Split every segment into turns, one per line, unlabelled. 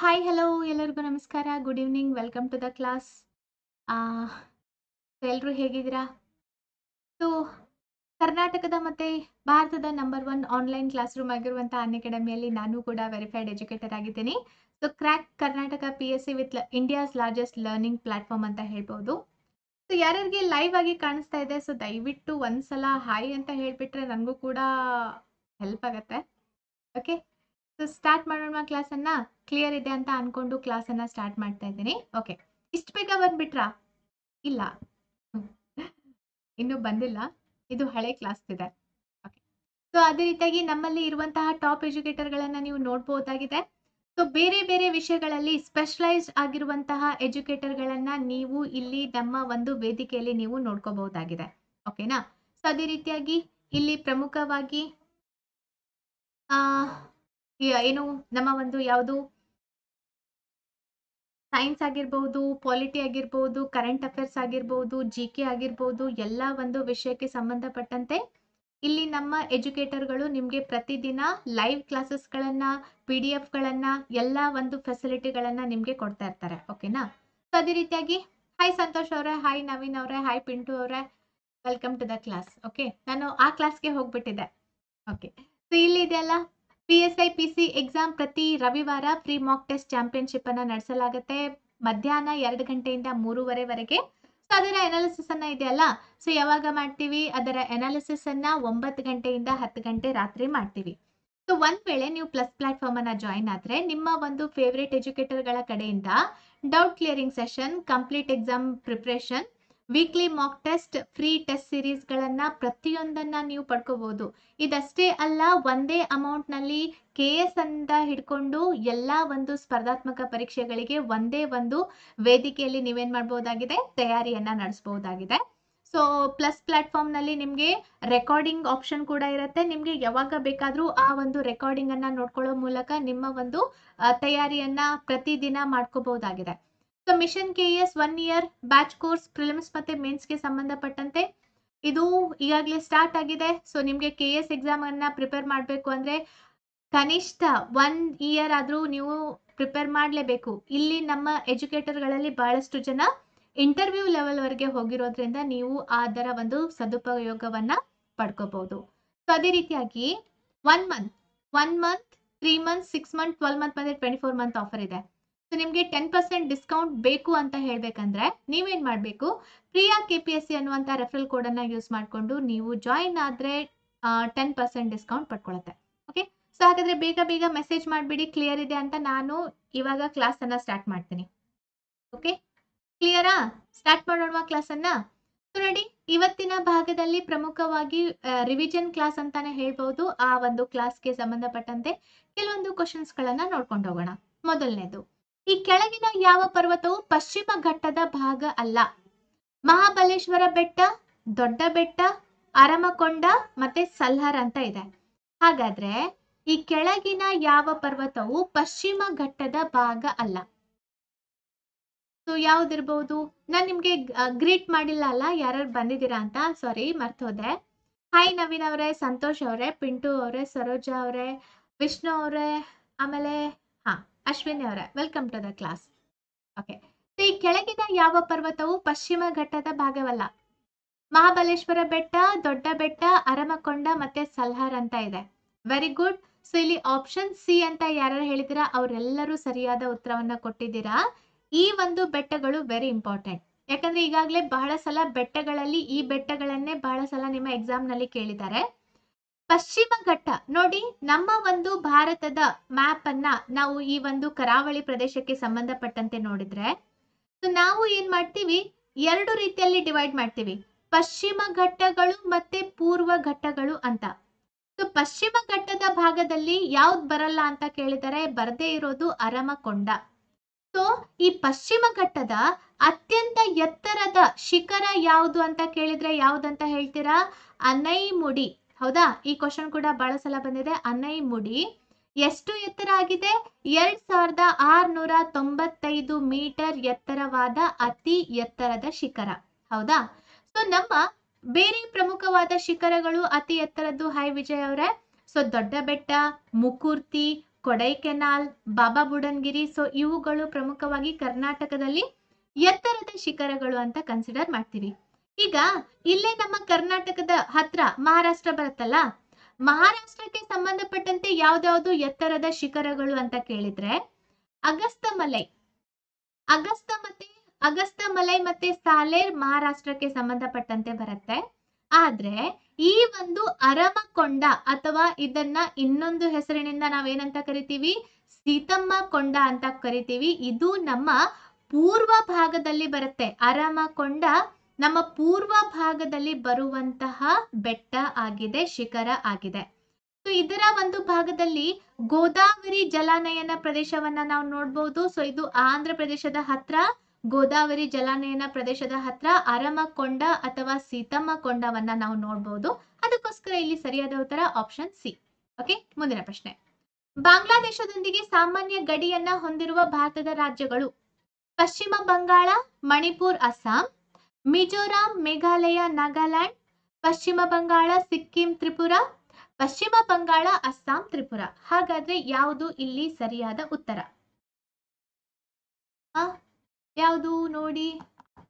Hi hello ಎಲ್ಲರಿಗೂ ನಮಸ್ಕಾರ. Good evening welcome to the class ಎಲ್ಲರೂ ಹೇಗಿದ್ದೀರಾ? ಸೊ ಕರ್ನಾಟಕದ ಮತ್ತು ಭಾರತದ number one online class room ಆಗಿರುವಂಥ ಅನ್ ಅಕಾಡೆಮಿಯಲ್ಲಿ ನಾನು ಕೂಡ ವೆರಿಫೈಡ್ ಎಜುಕೇಟರ್ ಆಗಿದ್ದೀನಿ. So crack Karnataka P S C with India's largest learning platform ಅಂತ ಹೇಳ್ಬೋದು. ಸೊ ಯಾರ್ಯಾರಿಗೆ ಲೈವ್ ಆಗಿ ಕಾಣಿಸ್ತಾ ಇದೆ ಸೊ ದಯವಿಟ್ಟು ಒಂದ್ಸಲ ಹಾಯ್ ಅಂತ ಹೇಳಿಬಿಟ್ರೆ ನನಗೂ ಕೂಡ ಹೆಲ್ಪ್ ಆಗತ್ತೆ. ಓಕೆ ಸೊ ಸ್ಟಾರ್ಟ್ ಮಾಡೋಣ ಕ್ಲಾಸನ್ನು ಕ್ಲಿಯರ್ ಇದೆ ಅಂತ ಅನ್ಕೊಂಡು ಕ್ಲಾಸನ್ನು ಸ್ಟಾರ್ಟ್ ಮಾಡ್ತಾ ಇದ್ದೀನಿ. ಓಕೆ ಇಷ್ಟು ಬೇಗ ಬಂದ್ಬಿಟ್ರಾ? ಇಲ್ಲ. ಇನ್ನು ಬಂದಿಲ್ಲ. ಇದು ಹಳೆ ಕ್ಲಾಸ್ ಇದೆ. ಸೊ ಅದೇ ರೀತಿಯಾಗಿ ನಮ್ಮಲ್ಲಿ ಇರುವಂತಹ ಟಾಪ್ ಎಜುಕೇಟರ್ ಗಳನ್ನ ನೀವು ನೋಡ್ಬೋದಾಗಿದೆ. ಸೊ ಬೇರೆ ಬೇರೆ ವಿಷಯಗಳಲ್ಲಿ ಸ್ಪೆಷಲೈಸ್ಡ್ ಆಗಿರುವಂತಹ ಎಜುಕೇಟರ್ಗಳನ್ನು ನೀವು ಇಲ್ಲಿ ನಮ್ಮ ಒಂದು ವೇದಿಕೆಯಲ್ಲಿ ನೀವು ನೋಡ್ಕೋಬಹುದಾಗಿದೆ. ಓಕೆನಾ ಸೊ ಅದೇ ರೀತಿಯಾಗಿ ಇಲ್ಲಿ ಪ್ರಮುಖವಾಗಿ ಆ, ಏನು ನಮ್ಮ ಒಂದು ಯಾವುದು ಸೈನ್ಸ್ ಆಗಿರ್ಬೋದು ಪಾಲಿಟಿ ಆಗಿರ್ಬೋದು ಕರೆಂಟ್ ಅಫೇರ್ಸ್ ಆಗಿರ್ಬೋದು ಜಿ ಕೆ ಆಗಿರ್ಬೋದು, ಎಲ್ಲ ಒಂದು ವಿಷಯಕ್ಕೆ ಸಂಬಂಧಪಟ್ಟಂತೆ ಇಲ್ಲಿ ನಮ್ಮ ಎಜುಕೇಟರ್ಗಳು ನಿಮಗೆ ಪ್ರತಿದಿನ ಲೈವ್ ಕ್ಲಾಸಸ್ಗಳನ್ನು ಪಿ ಡಿ ಎಫ್ಗಳನ್ನು ಎಲ್ಲ ಒಂದು ಫೆಸಿಲಿಟಿಗಳನ್ನು ನಿಮಗೆ ಕೊಡ್ತಾ ಇರ್ತಾರೆ. ಓಕೆನಾ ಸೊ ಅದೇ ರೀತಿಯಾಗಿ ಹಾಯ್ ಸಂತೋಷ್ ಅವರೇ ಹಾಯ್ ನವೀನ್ ಅವರೇ ಹಾಯ್ ಪಿಂಟು ಅವರೇ welcome to the class okay ನಾನು ಆ ಕ್ಲಾಸ್ಗೆ ಹೋಗ್ಬಿಟ್ಟಿದ್ದೆ. Okay so ಇಲ್ಲಿದೆಯಲ್ಲ P S I P C exam ಪ್ರತಿ ರವಿವಾರ ಫ್ರೀ ಮಾಕ್ ಟೆಸ್ಟ್ ಚಾಂಪಿಯನ್ಶಿಪ್ ಅನ್ನ ನಡೆಸಲಾಗುತ್ತೆ. ಮಧ್ಯಾಹ್ನ ಎರಡು ಗಂಟೆಯಿಂದ ಮೂರುವರೆವರೆಗೆ. ಸೊ ಅದರ ಅನಾಲಿಸಿಸ್ ಅನ್ನ ಇದೆಯಲ್ಲ ಸೊ ಯಾವಾಗ ಮಾಡ್ತೀವಿ? ಅದರ ಅನಾಲಿಸಿಸ್ ಅನ್ನ ಒಂಬತ್ತು ಗಂಟೆಯಿಂದ ಹತ್ತು ಗಂಟೆ ರಾತ್ರಿ ಮಾಡ್ತೀವಿ. ಸೊ ಒಂದ್ ವೇಳೆ ನೀವು ಪ್ಲಸ್ ಪ್ಲಾಟ್ಫಾರ್ಮ್ ಅನ್ನ ಜಾಯಿನ್ ಆದ್ರೆ ನಿಮ್ಮ ಒಂದು ಫೇವ್ರೇಟ್ ಎಜುಕೇಟರ್ಗಳ ಕಡೆಯಿಂದ doubt clearing session complete exam preparation weekly mock test free test ಸೀರೀಸ್ಗಳನ್ನ ಪ್ರತಿಯೊಂದನ್ನ ನೀವು ಪಡ್ಕೋಬಹುದು ಇದಷ್ಟೇ ಅಲ್ಲ, ಒಂದೇ ಅಮೌಂಟ್ನಲ್ಲಿ ಕೆ ಎಸ್ ಅಂತ ಹಿಡ್ಕೊಂಡು ಎಲ್ಲ ಒಂದು ಸ್ಪರ್ಧಾತ್ಮಕ ಪರೀಕ್ಷೆಗಳಿಗೆ ಒಂದೇ ಒಂದು ವೇದಿಕೆಯಲ್ಲಿ ನೀವೇನ್ ಮಾಡ್ಬೋದಾಗಿದೆ? ತಯಾರಿಯನ್ನ ನಡೆಸಬಹುದಾಗಿದೆ ಸೊ ಪ್ಲಸ್ ಪ್ಲಾಟ್ಫಾರ್ಮ್ನಲ್ಲಿ ನಿಮಗೆ ರೆಕಾರ್ಡಿಂಗ್ ಆಪ್ಷನ್ ಕೂಡ ಇರುತ್ತೆ. ನಿಮಗೆ ಯಾವಾಗ ಬೇಕಾದರೂ ಆ ಒಂದು ರೆಕಾರ್ಡಿಂಗ್ ಅನ್ನ ನೋಡ್ಕೊಳ್ಳೋ ಮೂಲಕ ನಿಮ್ಮ ಒಂದು ತಯಾರಿಯನ್ನ ಪ್ರತಿದಿನ ಮಾಡ್ಕೋಬಹುದಾಗಿದೆ so mission K S one year batch course prelims ಮತ್ತೆ ಮೇನ್ಸ್ಗೆ ಸಂಬಂಧಪಟ್ಟಂತೆ ಇದು ಈಗಾಗಲೇ ಸ್ಟಾರ್ಟ್ ಆಗಿದೆ. ಸೊ ನಿಮಗೆ ಕೆ ಎಸ್ ಎಕ್ಸಾಮ್ ಅನ್ನ ಪ್ರಿಪೇರ್ ಮಾಡಬೇಕು ಅಂದ್ರೆ ಕನಿಷ್ಠ ಒನ್ ಇಯರ್ ಆದ್ರೂ ನೀವು ಪ್ರಿಪೇರ್ ಮಾಡಲೇಬೇಕು. ಇಲ್ಲಿ ನಮ್ಮ ಎಜುಕೇಟರ್ಗಳಲ್ಲಿ ಬಹಳಷ್ಟು ಜನ ಇಂಟರ್ವ್ಯೂ ಲೆವೆಲ್ವರೆಗೆ ಹೋಗಿರೋದ್ರಿಂದ ನೀವು ಅದರ ಒಂದು ಸದುಪಯೋಗವನ್ನ ಪಡ್ಕೋಬಹುದು. ಸೊ ಅದೇ ರೀತಿಯಾಗಿ one month one month three month six month twelve month ಮತ್ತೆ ಟ್ವೆಂಟಿ ಫೋರ್ ಮಂತ್ ಆಫರ್ ಇದೆ. ನಿಮಗೆ ಟೆನ್ ಪರ್ಸೆಂಟ್ ಡಿಸ್ಕೌಂಟ್ ಬೇಕು ಅಂತ ಹೇಳ್ಬೇಕಂದ್ರೆ ನೀವೇನ್ ಮಾಡಬೇಕು? Priya K P S C ಅನ್ನುವಂಥ ರೆಫರಲ್ ಕೋಡನ್ನು ಯೂಸ್ ಮಾಡಿಕೊಂಡು ನೀವು ಜಾಯಿನ್ ಆದರೆ ಟೆನ್ ಪರ್ಸೆಂಟ್ ಡಿಸ್ಕೌಂಟ್ ಪಡ್ಕೊಳತ್ತೆ. ಓಕೆ ಸೊ ಹಾಗಾದ್ರೆ ಬೇಗ ಬೇಗ ಮೆಸೇಜ್ ಮಾಡಿಬಿಡಿ ಕ್ಲಿಯರ್ ಇದೆ ಅಂತ ನಾನು ಇವಾಗ ಕ್ಲಾಸನ್ನು ಸ್ಟಾರ್ಟ್ ಮಾಡ್ತೀನಿ. ಓಕೆ ಕ್ಲಿಯರಾ ಸ್ಟಾರ್ಟ್ ಮಾಡೋಣ ಕ್ಲಾಸನ್ನು ನೋಡಿ ಇವತ್ತಿನ ಭಾಗದಲ್ಲಿ ಪ್ರಮುಖವಾಗಿ ರಿವಿಷನ್ ಕ್ಲಾಸ್ ಅಂತಾನೆ ಹೇಳ್ಬೋದು. ಆ ಒಂದು ಕ್ಲಾಸ್ಗೆ ಸಂಬಂಧಪಟ್ಟಂತೆ ಕೆಲವೊಂದು ಕ್ವಶನ್ಸ್ಗಳನ್ನು ನೋಡ್ಕೊಂಡು ಹೋಗೋಣ. ಮೊದಲನೇದು. ಈ ಕೆಳಗಿನ ಯಾವ ಪರ್ವತವು ಪಶ್ಚಿಮ ಘಟ್ಟದ ಭಾಗ ಅಲ್ಲ? ಮಹಾಬಲೇಶ್ವರ ಬೆಟ್ಟ, ದೊಡ್ಡ ಬೆಟ್ಟ, ಅರಮಕೊಂಡ ಮತ್ತೆ ಸಲ್ಹರ್ ಅಂತ ಇದೆ. ಹಾಗಾದ್ರೆ ಈ ಕೆಳಗಿನ ಯಾವ ಪರ್ವತವು ಪಶ್ಚಿಮ ಘಟ್ಟದ ಭಾಗ ಅಲ್ಲ? ಸೊ ಯಾವ್ದಿರ್ಬಹುದು ನಾನ್ ನಿಮ್ಗೆ ಗ್ರೀಟ್ ಮಾಡಿಲ್ಲ ಅಲ್ಲ? ಯಾರು ಬಂದಿದ್ದೀರಾ ಅಂತ? ಸಾರಿ ಮರ್ತೋದೆ. ಹಾಯ್ ನವೀನ್ ಅವರೇ, ಸಂತೋಷ್ ಅವರೇ, ಪಿಂಟು ಅವರೇ, ಸರೋಜಾ ಅವರೇ, ವಿಷ್ಣು ಅವರೇ, ಆಮೇಲೆ, ಹಾ. ಅಶ್ವಿನಿ ಅವರೇ welcome to the class okay ಈ ಕೆಳಗಿನ ಯಾವ ಪರ್ವತವು ಪಶ್ಚಿಮ ಘಟ್ಟದ ಭಾಗವಲ್ಲ? ಮಹಾಬಲೇಶ್ವರ ಬೆಟ್ಟ, ದೊಡ್ಡ ಬೆಟ್ಟ, ಅರಮಕೊಂಡ ಮತ್ತೆ ಸಲ್ಹಾರ್ ಅಂತ ಇದೆ. ವೆರಿ ಗುಡ್ ಸೊ ಇಲ್ಲಿ ಆಪ್ಷನ್ ಸಿ ಅಂತ ಯಾರು ಹೇಳಿದಿರಾ ಅವರೆಲ್ಲರೂ ಸರಿಯಾದ ಉತ್ತರವನ್ನ ಕೊಟ್ಟಿದ್ದೀರಾ. ಈ ಒಂದು ಬೆಟ್ಟಗಳು ವೆರಿ ಇಂಪಾರ್ಟೆಂಟ್ ಯಾಕಂದ್ರೆ ಈಗಾಗಲೇ ಬಹಳ ಸಲ ಬೆಟ್ಟಗಳಲ್ಲಿ ಈ ಬೆಟ್ಟಗಳನ್ನೇ ಬಹಳ ಸಲ ನಿಮ್ಮ ಎಕ್ಸಾಮ್ನಲ್ಲಿ ಕೇಳಿದ್ದಾರೆ. ಪಶ್ಚಿಮ ಘಟ್ಟ. ನೋಡಿ, ನಮ್ಮ ಒಂದು ಭಾರತದ ಮ್ಯಾಪ್ ಅನ್ನ ನಾವು ಈ ಒಂದು ಕರಾವಳಿ ಪ್ರದೇಶಕ್ಕೆ ಸಂಬಂಧಪಟ್ಟಂತೆ ನೋಡಿದ್ರೆ ನಾವು ಏನ್ ಮಾಡ್ತೀವಿ? ಎರಡು ರೀತಿಯಲ್ಲಿ ಡಿವೈಡ್ ಮಾಡ್ತೀವಿ. ಪಶ್ಚಿಮ ಘಟ್ಟಗಳು ಮತ್ತೆ ಪೂರ್ವ ಘಟ್ಟಗಳು ಅಂತ. ಸೊ ಪಶ್ಚಿಮ ಘಟ್ಟದ ಭಾಗದಲ್ಲಿ ಯಾವ್ದು ಬರಲ್ಲ ಅಂತ ಕೇಳಿದರೆ ಬರದೇ ಇರೋದು ಅರಮಕೊಂಡ. ಸೊ ಈ ಪಶ್ಚಿಮ ಘಟ್ಟದ ಅತ್ಯಂತ ಎತ್ತರದ ಶಿಖರ ಯಾವುದು ಅಂತ ಕೇಳಿದ್ರೆ ಯಾವ್ದಂತ ಹೇಳ್ತೀರಾ? ಅನೈಮುಡಿ. ಹೌದಾ? ಈ ಕ್ವಶನ್ ಕೂಡ ಬಹಳ ಸಲ ಬಂದಿದೆ. ಅನೈಮುಡಿ ಎಷ್ಟು ಎತ್ತರ ಆಗಿದೆ ಎರಡ್ ಸಾವಿರದ ಆರ್ನೂರ ತೊಂಬತ್ತೈದು ಮೀಟರ್ ಎತ್ತರವಾದ ಅತಿ ಎತ್ತರದ ಶಿಖರ. ಹೌದಾ? ಸೊ ನಮ್ಮ ಬೇರೆ ಪ್ರಮುಖವಾದ ಶಿಖರಗಳು ಅತಿ ಎತ್ತರದ್ದು ಹೈ ವಿಜಯ್ ಅವರೇ. ಸೊ ದೊಡ್ಡ ಬೆಟ್ಟ ಮುಕುರ್ತಿ, ಕೊಡೈಕೆನಾಲ್, ಬಾಬಾ ಬುಡನ್ಗಿರಿ. ಸೊ ಇವುಗಳು ಪ್ರಮುಖವಾಗಿ ಕರ್ನಾಟಕದಲ್ಲಿ ಎತ್ತರದ ಶಿಖರಗಳು ಅಂತ ಕನ್ಸಿಡರ್ ಮಾಡ್ತೀವಿ. ಈಗ ಇಲ್ಲೇ ನಮ್ಮ ಕರ್ನಾಟಕದ ಹತ್ರ ಮಹಾರಾಷ್ಟ್ರ ಬರುತ್ತಲ್ಲ, ಮಹಾರಾಷ್ಟ್ರಕ್ಕೆ ಸಂಬಂಧಪಟ್ಟಂತೆ ಯಾವ್ದಾವ್ದು ಎತ್ತರದ ಶಿಖರಗಳು ಅಂತ ಕೇಳಿದ್ರೆ ಅಗಸ್ತ ಮಲೈ ಅಗಸ್ತ ಮತ್ತೆ ಅಗಸ್ತ ಮಲೈ ಮತ್ತೆ ಸಾಲೇರ್ ಮಹಾರಾಷ್ಟ್ರಕ್ಕೆ ಸಂಬಂಧಪಟ್ಟಂತೆ ಬರುತ್ತೆ. ಆದ್ರೆ ಈ ಒಂದು ಅರಮಕೊಂಡ ಅಥವಾ ಇದನ್ನ ಇನ್ನೊಂದು ಹೆಸರಿನಿಂದ ನಾವೇನಂತ ಕರಿತೀವಿ? ಸೀತಮ್ಮ ಕೊಂಡ ಅಂತ ಕರಿತೀವಿ. ಇದು ನಮ್ಮ ಪೂರ್ವ ಭಾಗದಲ್ಲಿ ಬರುತ್ತೆ ಅರಮಕೊಂಡ ನಮ್ಮ ಪೂರ್ವ ಭಾಗದಲ್ಲಿ ಬರುವಂತಹ ಬೆಟ್ಟ ಆಗಿದೆ, ಶಿಖರ ಆಗಿದೆ. ಸೊ ಇದರ ಒಂದು ಭಾಗದಲ್ಲಿ ಗೋದಾವರಿ ಜಲಾನಯನ ಪ್ರದೇಶವನ್ನ ನಾವು ನೋಡ್ಬೋದು. ಸೊ ಇದು ಆಂಧ್ರ ಪ್ರದೇಶದ ಹತ್ರ, ಗೋದಾವರಿ ಜಲಾನಯನ ಪ್ರದೇಶದ ಹತ್ರ ಅರಮಕೊಂಡ ಅಥವಾ ಸೀತಮ್ಮ ಕೊಂಡವನ್ನ ನಾವು ನೋಡ್ಬೋದು. ಅದಕ್ಕೋಸ್ಕರ ಇಲ್ಲಿ ಸರಿಯಾದ ಉತ್ತರ ಆಪ್ಷನ್ ಸಿ ಓಕೆ ಮುಂದಿನ ಪ್ರಶ್ನೆ. ಬಾಂಗ್ಲಾದೇಶದೊಂದಿಗೆ ಸಾಮಾನ್ಯ ಗಡಿಯನ್ನ ಹೊಂದಿರುವ ಭಾರತದ ರಾಜ್ಯಗಳು ಪಶ್ಚಿಮ ಬಂಗಾಳ, ಮಣಿಪುರ್, ಅಸ್ಸಾಂ ಮಿಜೋರಾಂ, ಮೇಘಾಲಯ, ನಾಗಾಲ್ಯಾಂಡ್, ಪಶ್ಚಿಮ ಬಂಗಾಳ, ಸಿಕ್ಕಿಂ, ತ್ರಿಪುರ, ಪಶ್ಚಿಮ ಬಂಗಾಳ, ಅಸ್ಸಾಂ, ತ್ರಿಪುರ. ಹಾಗಾದ್ರೆ ಯಾವುದು ಇಲ್ಲಿ ಸರಿಯಾದ ಉತ್ತರ? ಯಾವುದು ನೋಡಿ,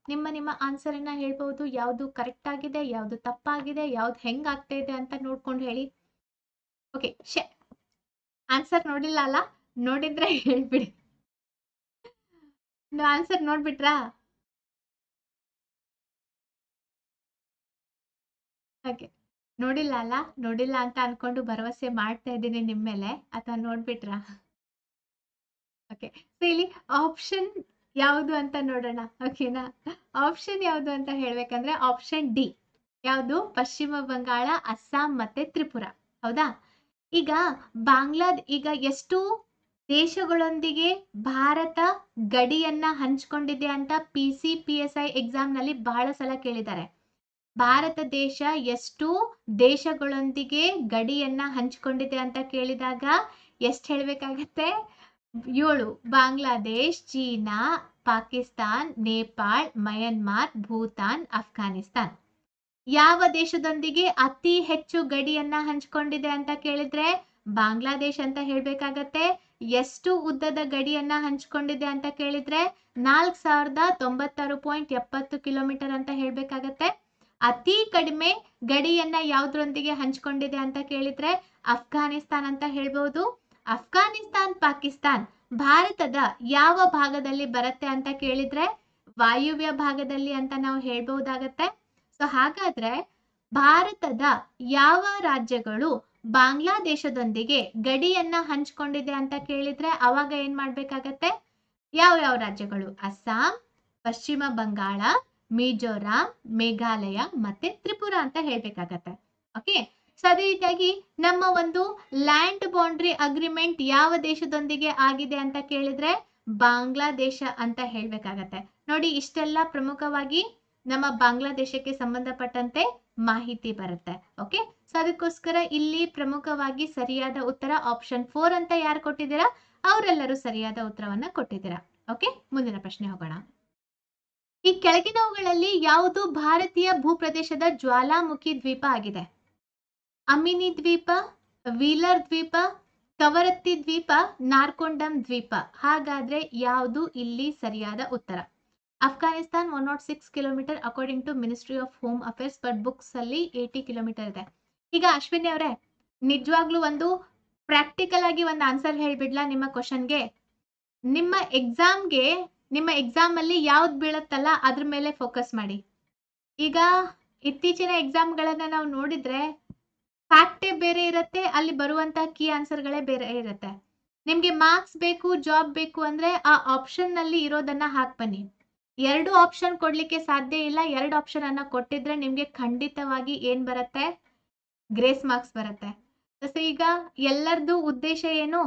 ನಿಮ್ಮ ನಿಮ್ಮ ಆನ್ಸರ್ ಅನ್ನ ಹೇಳ್ಬಹುದು. ಯಾವುದು ಕರೆಕ್ಟ್ ಆಗಿದೆ, ಯಾವುದು ತಪ್ಪಾಗಿದೆ, ಯಾವ್ದು ಹೆಂಗ್ ಆಗ್ತಾ ಇದೆ ಅಂತ ನೋಡ್ಕೊಂಡು ಹೇಳಿ. ಓಕೆ, ಶೇ, ಆನ್ಸರ್ ನೋಡಿಲ್ಲ ಅಲ್ಲ? ನೋಡಿದ್ರೆ ಹೇಳ್ಬಿಡಿ. ಆನ್ಸರ್ ನೋಡ್ಬಿಟ್ರಾ? ಓಕೆ ನೋಡಿಲ್ಲ ಅಲ್ಲ? ನೋಡಿಲ್ಲ ಅಂತ ಅನ್ಕೊಂಡು ಭರವಸೆ ಮಾಡ್ತಾ ಇದ್ದೀನಿ ನಿಮ್ಮ ಮೇಲೆ. ಅಥವಾ ನೋಡ್ಬಿಟ್ರಾ? ಓಕೆ. ಸೊ ಇಲ್ಲಿ ಆಪ್ಷನ್ ಯಾವುದು ಅಂತ ನೋಡೋಣ. ಓಕೆನಾ ಆಪ್ಷನ್ ಯಾವುದು ಅಂತ ಹೇಳ್ಬೇಕಂದ್ರೆ ಆಪ್ಷನ್ ಡಿ ಯಾವುದು? ಪಶ್ಚಿಮ ಬಂಗಾಳ, ಅಸ್ಸಾಂ ಮತ್ತೆ ತ್ರಿಪುರ. ಹೌದಾ? ಈಗ ಬಾಂಗ್ಲಾದ್, ಈಗ ಎಷ್ಟು ದೇಶಗಳೊಂದಿಗೆ ಭಾರತ ಗಡಿಯನ್ನ ಹಂಚ್ಕೊಂಡಿದೆ ಅಂತ P C P S I ಎಕ್ಸಾಮ್ನಲ್ಲಿ ಬಹಳ ಸಲ ಕೇಳಿದ್ದಾರೆ. ಭಾರತ ದೇಶ ಎಷ್ಟು ದೇಶಗಳೊಂದಿಗೆ ಗಡಿಯನ್ನ ಹಂಚಿಕೊಂಡಿದೆ ಅಂತ ಕೇಳಿದಾಗ ಎಷ್ಟು ಹೇಳ್ಬೇಕಾಗತ್ತೆ? ಏಳು, ಬಾಂಗ್ಲಾದೇಶ್, ಚೀನಾ, ಪಾಕಿಸ್ತಾನ್, ನೇಪಾಳ್, ಮಯನ್ಮಾರ್, ಭೂತಾನ್ ಅಫ್ಘಾನಿಸ್ತಾನ್ ಯಾವ ದೇಶದೊಂದಿಗೆ ಅತಿ ಹೆಚ್ಚು ಗಡಿಯನ್ನ ಹಂಚಿಕೊಂಡಿದೆ ಅಂತ ಕೇಳಿದ್ರೆ ಬಾಂಗ್ಲಾದೇಶ್ ಅಂತ ಹೇಳ್ಬೇಕಾಗತ್ತೆ. ಎಷ್ಟು ಉದ್ದದ ಗಡಿಯನ್ನ ಹಂಚಿಕೊಂಡಿದೆ ಅಂತ ಕೇಳಿದ್ರೆ ನಾಲ್ಕ್ ಸಾವಿರದ ತೊಂಬತ್ತಾರು ಪಾಯಿಂಟ್ ಎಪ್ಪತ್ತು ಕಿಲೋಮೀಟರ್ ಅಂತ ಹೇಳ್ಬೇಕಾಗತ್ತೆ. ಅತಿ ಕಡಿಮೆ ಗಡಿಯನ್ನ ಯಾವ್ದ್ರೊಂದಿಗೆ ಹಂಚ್ಕೊಂಡಿದೆ ಅಂತ ಕೇಳಿದ್ರೆ ಅಫ್ಘಾನಿಸ್ತಾನ್ ಅಂತ ಹೇಳ್ಬಹುದು ಅಫ್ಘಾನಿಸ್ತಾನ್, ಪಾಕಿಸ್ತಾನ್ ಭಾರತದ ಯಾವ ಭಾಗದಲ್ಲಿ ಬರುತ್ತೆ ಅಂತ ಕೇಳಿದ್ರೆ ವಾಯುವ್ಯ ಭಾಗದಲ್ಲಿ ಅಂತ ನಾವು ಹೇಳ್ಬಹುದಾಗತ್ತೆ ಸೊ ಹಾಗಾದ್ರೆ ಭಾರತದ ಯಾವ ರಾಜ್ಯಗಳು ಬಾಂಗ್ಲಾದೇಶದೊಂದಿಗೆ ಗಡಿಯನ್ನ ಹಂಚ್ಕೊಂಡಿದೆ ಅಂತ ಕೇಳಿದ್ರೆ ಅವಾಗ ಏನ್ ಮಾಡ್ಬೇಕಾಗತ್ತೆ? ಯಾವ ಯಾವ ರಾಜ್ಯಗಳು? ಅಸ್ಸಾಂ, ಪಶ್ಚಿಮ ಬಂಗಾಳ ಮಿಜೋರಾಂ, ಮೇಘಾಲಯ ಮತ್ತೆ ತ್ರಿಪುರ ಅಂತ ಹೇಳ್ಬೇಕಾಗತ್ತೆ. ಓಕೆ ಸೊ ಅದೇ ರೀತಿಯಾಗಿ ನಮ್ಮ ಒಂದು ಲ್ಯಾಂಡ್ ಬೌಂಡ್ರಿ ಅಗ್ರಿಮೆಂಟ್ ಯಾವ ದೇಶದೊಂದಿಗೆ ಆಗಿದೆ ಅಂತ ಕೇಳಿದ್ರೆ ಬಾಂಗ್ಲಾದೇಶ ಅಂತ ಹೇಳ್ಬೇಕಾಗತ್ತೆ. ನೋಡಿ, ಇಷ್ಟೆಲ್ಲ ಪ್ರಮುಖವಾಗಿ ನಮ್ಮ ಬಾಂಗ್ಲಾದೇಶಕ್ಕೆ ಸಂಬಂಧಪಟ್ಟಂತೆ ಮಾಹಿತಿ ಬರುತ್ತೆ. ಓಕೆ ಸೊ ಅದಕ್ಕೋಸ್ಕರ ಇಲ್ಲಿ ಪ್ರಮುಖವಾಗಿ ಸರಿಯಾದ ಉತ್ತರ ಆಪ್ಷನ್ ಫೋರ್ ಅಂತ ಯಾರು ಕೊಟ್ಟಿದ್ದೀರಾ? ಅವರೆಲ್ಲರೂ ಸರಿಯಾದ ಉತ್ತರವನ್ನ ಕೊಟ್ಟಿದ್ದೀರಾ. ಓಕೆ ಮುಂದಿನ ಪ್ರಶ್ನೆ ಹೋಗೋಣ. ಈ ಕೆಳಗಿನವುಗಳಲ್ಲಿ ಯಾವುದು ಭಾರತೀಯ ಭೂಪ್ರದೇಶದ ಜ್ವಾಲಾಮುಖಿ ದ್ವೀಪ ಆಗಿದೆ? ಅಮಿನಿ ದ್ವೀಪ, ವೀಲರ್ ದ್ವೀಪ, ಕವರತ್ತಿ ದ್ವೀಪ, ನಾರ್ಕೊಂಡಂ ದ್ವೀಪ. ಹಾಗಾದ್ರೆ ಯಾವುದು ಇಲ್ಲಿ ಸರಿಯಾದ ಉತ್ತರ? Afghanistan one nought six kilometer according to ministry of home affairs but books ಅಲ್ಲಿ ಏಯ್ಟಿ ಕಿಲೋಮೀಟರ್ ಇದೆ. ಈಗ ಅಶ್ವಿನಿ ಅವರೇ, ನಿಜವಾಗ್ಲೂ ಒಂದು ಪ್ರಾಕ್ಟಿಕಲ್ ಆಗಿ ಒಂದು ಆನ್ಸರ್ ಹೇಳ್ಬಿಡ್ಲಾ ನಿಮ್ಮ ಕ್ವಶನ್ಗೆ? ನಿಮ್ಮ ಎಕ್ಸಾಮ್ಗೆ ನಿಮ್ಮ ಎಕ್ಸಾಮ್ ಅಲ್ಲಿ ಯಾವ್ದು ಬೀಳುತ್ತಲ್ಲ ಅದ್ರ ಮೇಲೆ ಫೋಕಸ್ ಮಾಡಿ. ಈಗ ಇತ್ತೀಚಿನ ಎಕ್ಸಾಮ್ಗಳನ್ನ ನಾವು ನೋಡಿದ್ರೆ ಫ್ಯಾಕ್ಟೇ ಬೇರೆ ಇರುತ್ತೆ, ಅಲ್ಲಿ ಬರುವಂತಹ ಕೀ ಆನ್ಸರ್ಗಳೇ ಬೇರೆ ಇರುತ್ತೆ. ನಿಮ್ಗೆ ಮಾರ್ಕ್ಸ್ ಬೇಕು ಜಾಬ್ ಬೇಕು ಅಂದ್ರೆ ಆ ಆಪ್ಷನ್ನಲ್ಲಿ ಇರೋದನ್ನ ಹಾಕ್ ಬನ್ನಿ. ಎರಡು ಆಪ್ಷನ್ ಕೊಡ್ಲಿಕ್ಕೆ ಸಾಧ್ಯ ಇಲ್ಲ, ಎರಡು ಆಪ್ಷನ್ ಅನ್ನ ಕೊಟ್ಟಿದ್ರೆ ನಿಮ್ಗೆ ಖಂಡಿತವಾಗಿ ಏನ್ ಬರುತ್ತೆ? ಗ್ರೇಸ್ ಮಾರ್ಕ್ಸ್ ಬರುತ್ತೆ. ಸೊ ಈಗ ಎಲ್ಲರದು ಉದ್ದೇಶ ಏನು?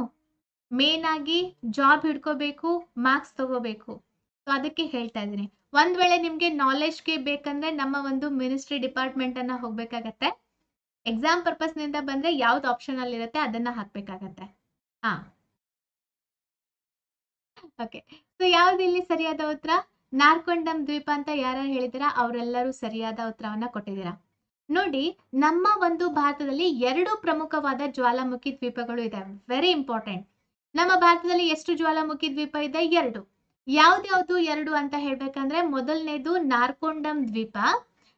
ಮೇನ್ ಆಗಿ ಜಾಬ್ ಹಿಡ್ಕೋಬೇಕು ಮಾರ್ಕ್ಸ್ ತಗೋಬೇಕು. ಸೊ ಅದಕ್ಕೆ ಹೇಳ್ತಾ ಇದ್ದೀನಿ. ಒಂದ್ ವೇಳೆ ನಿಮ್ಗೆ ನಾಲೆಜ್ಗೆ ಬೇಕಂದ್ರೆ ನಮ್ಮ ಒಂದು ಮಿನಿಸ್ಟ್ರಿ ಡಿಪಾರ್ಟ್ಮೆಂಟ್ ಅನ್ನ ಹೋಗ್ಬೇಕಾಗತ್ತೆ. ಎಕ್ಸಾಮ್ ಪರ್ಪಸ್ನಿಂದ ಬಂದ್ರೆ ಯಾವ್ದು ಆಪ್ಷನ್ ಅಲ್ಲಿ ಇರುತ್ತೆ ಅದನ್ನ ಹಾಕ್ಬೇಕಾಗತ್ತೆ. ಹಾ. ಓಕೆ ಸೊ ಯಾವ್ದು ಇಲ್ಲಿ ಸರಿಯಾದ ಉತ್ತರ? ನಾರ್ಕೊಂಡಂ ದ್ವೀಪ ಅಂತ ಯಾರು ಹೇಳಿದಿರಾ ಅವರೆಲ್ಲರೂ ಸರಿಯಾದ ಉತ್ತರವನ್ನ ಕೊಟ್ಟಿದ್ದೀರಾ. ನೋಡಿ, ನಮ್ಮ ಒಂದು ಭಾರತದಲ್ಲಿ ಎರಡು ಪ್ರಮುಖವಾದ ಜ್ವಾಲಾಮುಖಿ ದ್ವೀಪಗಳು ಇದೆ. ವೆರಿ ಇಂಪಾರ್ಟೆಂಟ್ ನಮ್ಮ ಭಾರತದಲ್ಲಿ ಎಷ್ಟು ಜ್ವಾಲಾಮುಖಿ ದ್ವೀಪ ಇದೆ? ಎರಡು. ಯಾವ್ದ್ಯಾವ್ದು ಎರಡು ಅಂತ ಹೇಳ್ಬೇಕಂದ್ರೆ ಮೊದಲನೇದು ನಾರ್ಕೊಂಡಂ ದ್ವೀಪ,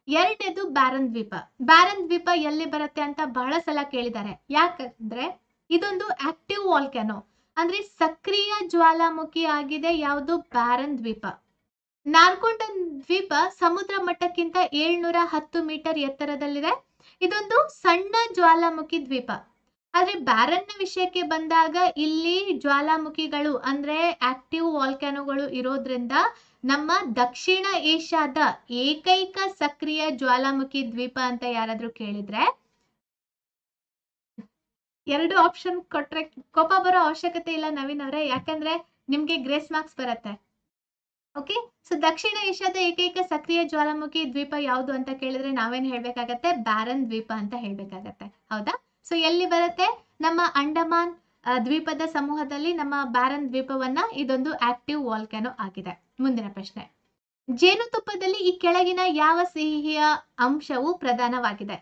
ಎರಡನೇದು ಬ್ಯಾರನ್ ದ್ವೀಪ. ಬ್ಯಾರನ್ ದ್ವೀಪ ಎಲ್ಲಿ ಬರುತ್ತೆ ಅಂತ ಬಹಳ ಸಲ ಕೇಳಿದ್ದಾರೆ. ಯಾಕಂದ್ರೆ ಇದೊಂದು ಆಕ್ಟಿವ್ ವಾಲ್ಕ್ಯಾನೋ, ಅಂದ್ರೆ ಸಕ್ರಿಯ ಜ್ವಾಲಾಮುಖಿ ಆಗಿದೆ ಯಾವುದು? ಬ್ಯಾರನ್ ದ್ವೀಪ. ನಾರ್ಕೊಂಡಂ ದ್ವೀಪ ಸಮುದ್ರ ಮಟ್ಟಕ್ಕಿಂತ ಏಳ್ನೂರ ಹತ್ತು ಮೀಟರ್ ಎತ್ತರದಲ್ಲಿದೆ. ಇದೊಂದು ಸಣ್ಣ ಜ್ವಾಲಾಮುಖಿ ದ್ವೀಪ. ಆದ್ರೆ ಬ್ಯಾರನ್ನ ವಿಷಯಕ್ಕೆ ಬಂದಾಗ ಇಲ್ಲಿ ಜ್ವಾಲಾಮುಖಿಗಳು ಅಂದ್ರೆ ಆಕ್ಟಿವ್ ವಾಲ್ಕ್ಯಾನೋಗಳು ಇರೋದ್ರಿಂದ ನಮ್ಮ ದಕ್ಷಿಣ ಏಷ್ಯಾದ ಏಕೈಕ ಸಕ್ರಿಯ ಜ್ವಾಲಾಮುಖಿ ದ್ವೀಪ ಅಂತ ಯಾರಾದ್ರೂ ಕೇಳಿದ್ರೆ ಎರಡು ಆಪ್ಷನ್ ಕೊಟ್ರೆ ಕೋಪ ಬರೋ ಅವಶ್ಯಕತೆ ಇಲ್ಲ ನವೀನ್ ಅವರೇ, ಯಾಕಂದ್ರೆ ನಿಮ್ಗೆ ಗ್ರೇಸ್ ಮಾರ್ಕ್ಸ್ ಬರುತ್ತೆ. ಓಕೆ ಸೊ ದಕ್ಷಿಣ ಏಷ್ಯಾದ ಏಕೈಕ ಸಕ್ರಿಯ ಜ್ವಾಲಾಮುಖಿ ದ್ವೀಪ ಯಾವುದು ಅಂತ ಕೇಳಿದ್ರೆ ನಾವೇನ್ ಹೇಳ್ಬೇಕಾಗತ್ತೆ? ಬ್ಯಾರನ್ ದ್ವೀಪ ಅಂತ ಹೇಳ್ಬೇಕಾಗತ್ತೆ. ಹೌದಾ? ಸೊ ಎಲ್ಲಿ ಬರುತ್ತೆ? ನಮ್ಮ ಅಂಡಮಾನ್ ದ್ವೀಪದ ಸಮೂಹದಲ್ಲಿ ನಮ್ಮ ಬ್ಯಾರನ್ ದ್ವೀಪವನ್ನ ಇದೊಂದು ಆಕ್ಟಿವ್ ವಾಲ್ಕ್ಯಾನೋ ಆಗಿದೆ. ಮುಂದಿನ ಪ್ರಶ್ನೆ. ಜೇನುತುಪ್ಪದಲ್ಲಿ ಈ ಕೆಳಗಿನ ಯಾವ ಸಿಹಿಯ ಅಂಶವು ಪ್ರಧಾನವಾಗಿದೆ?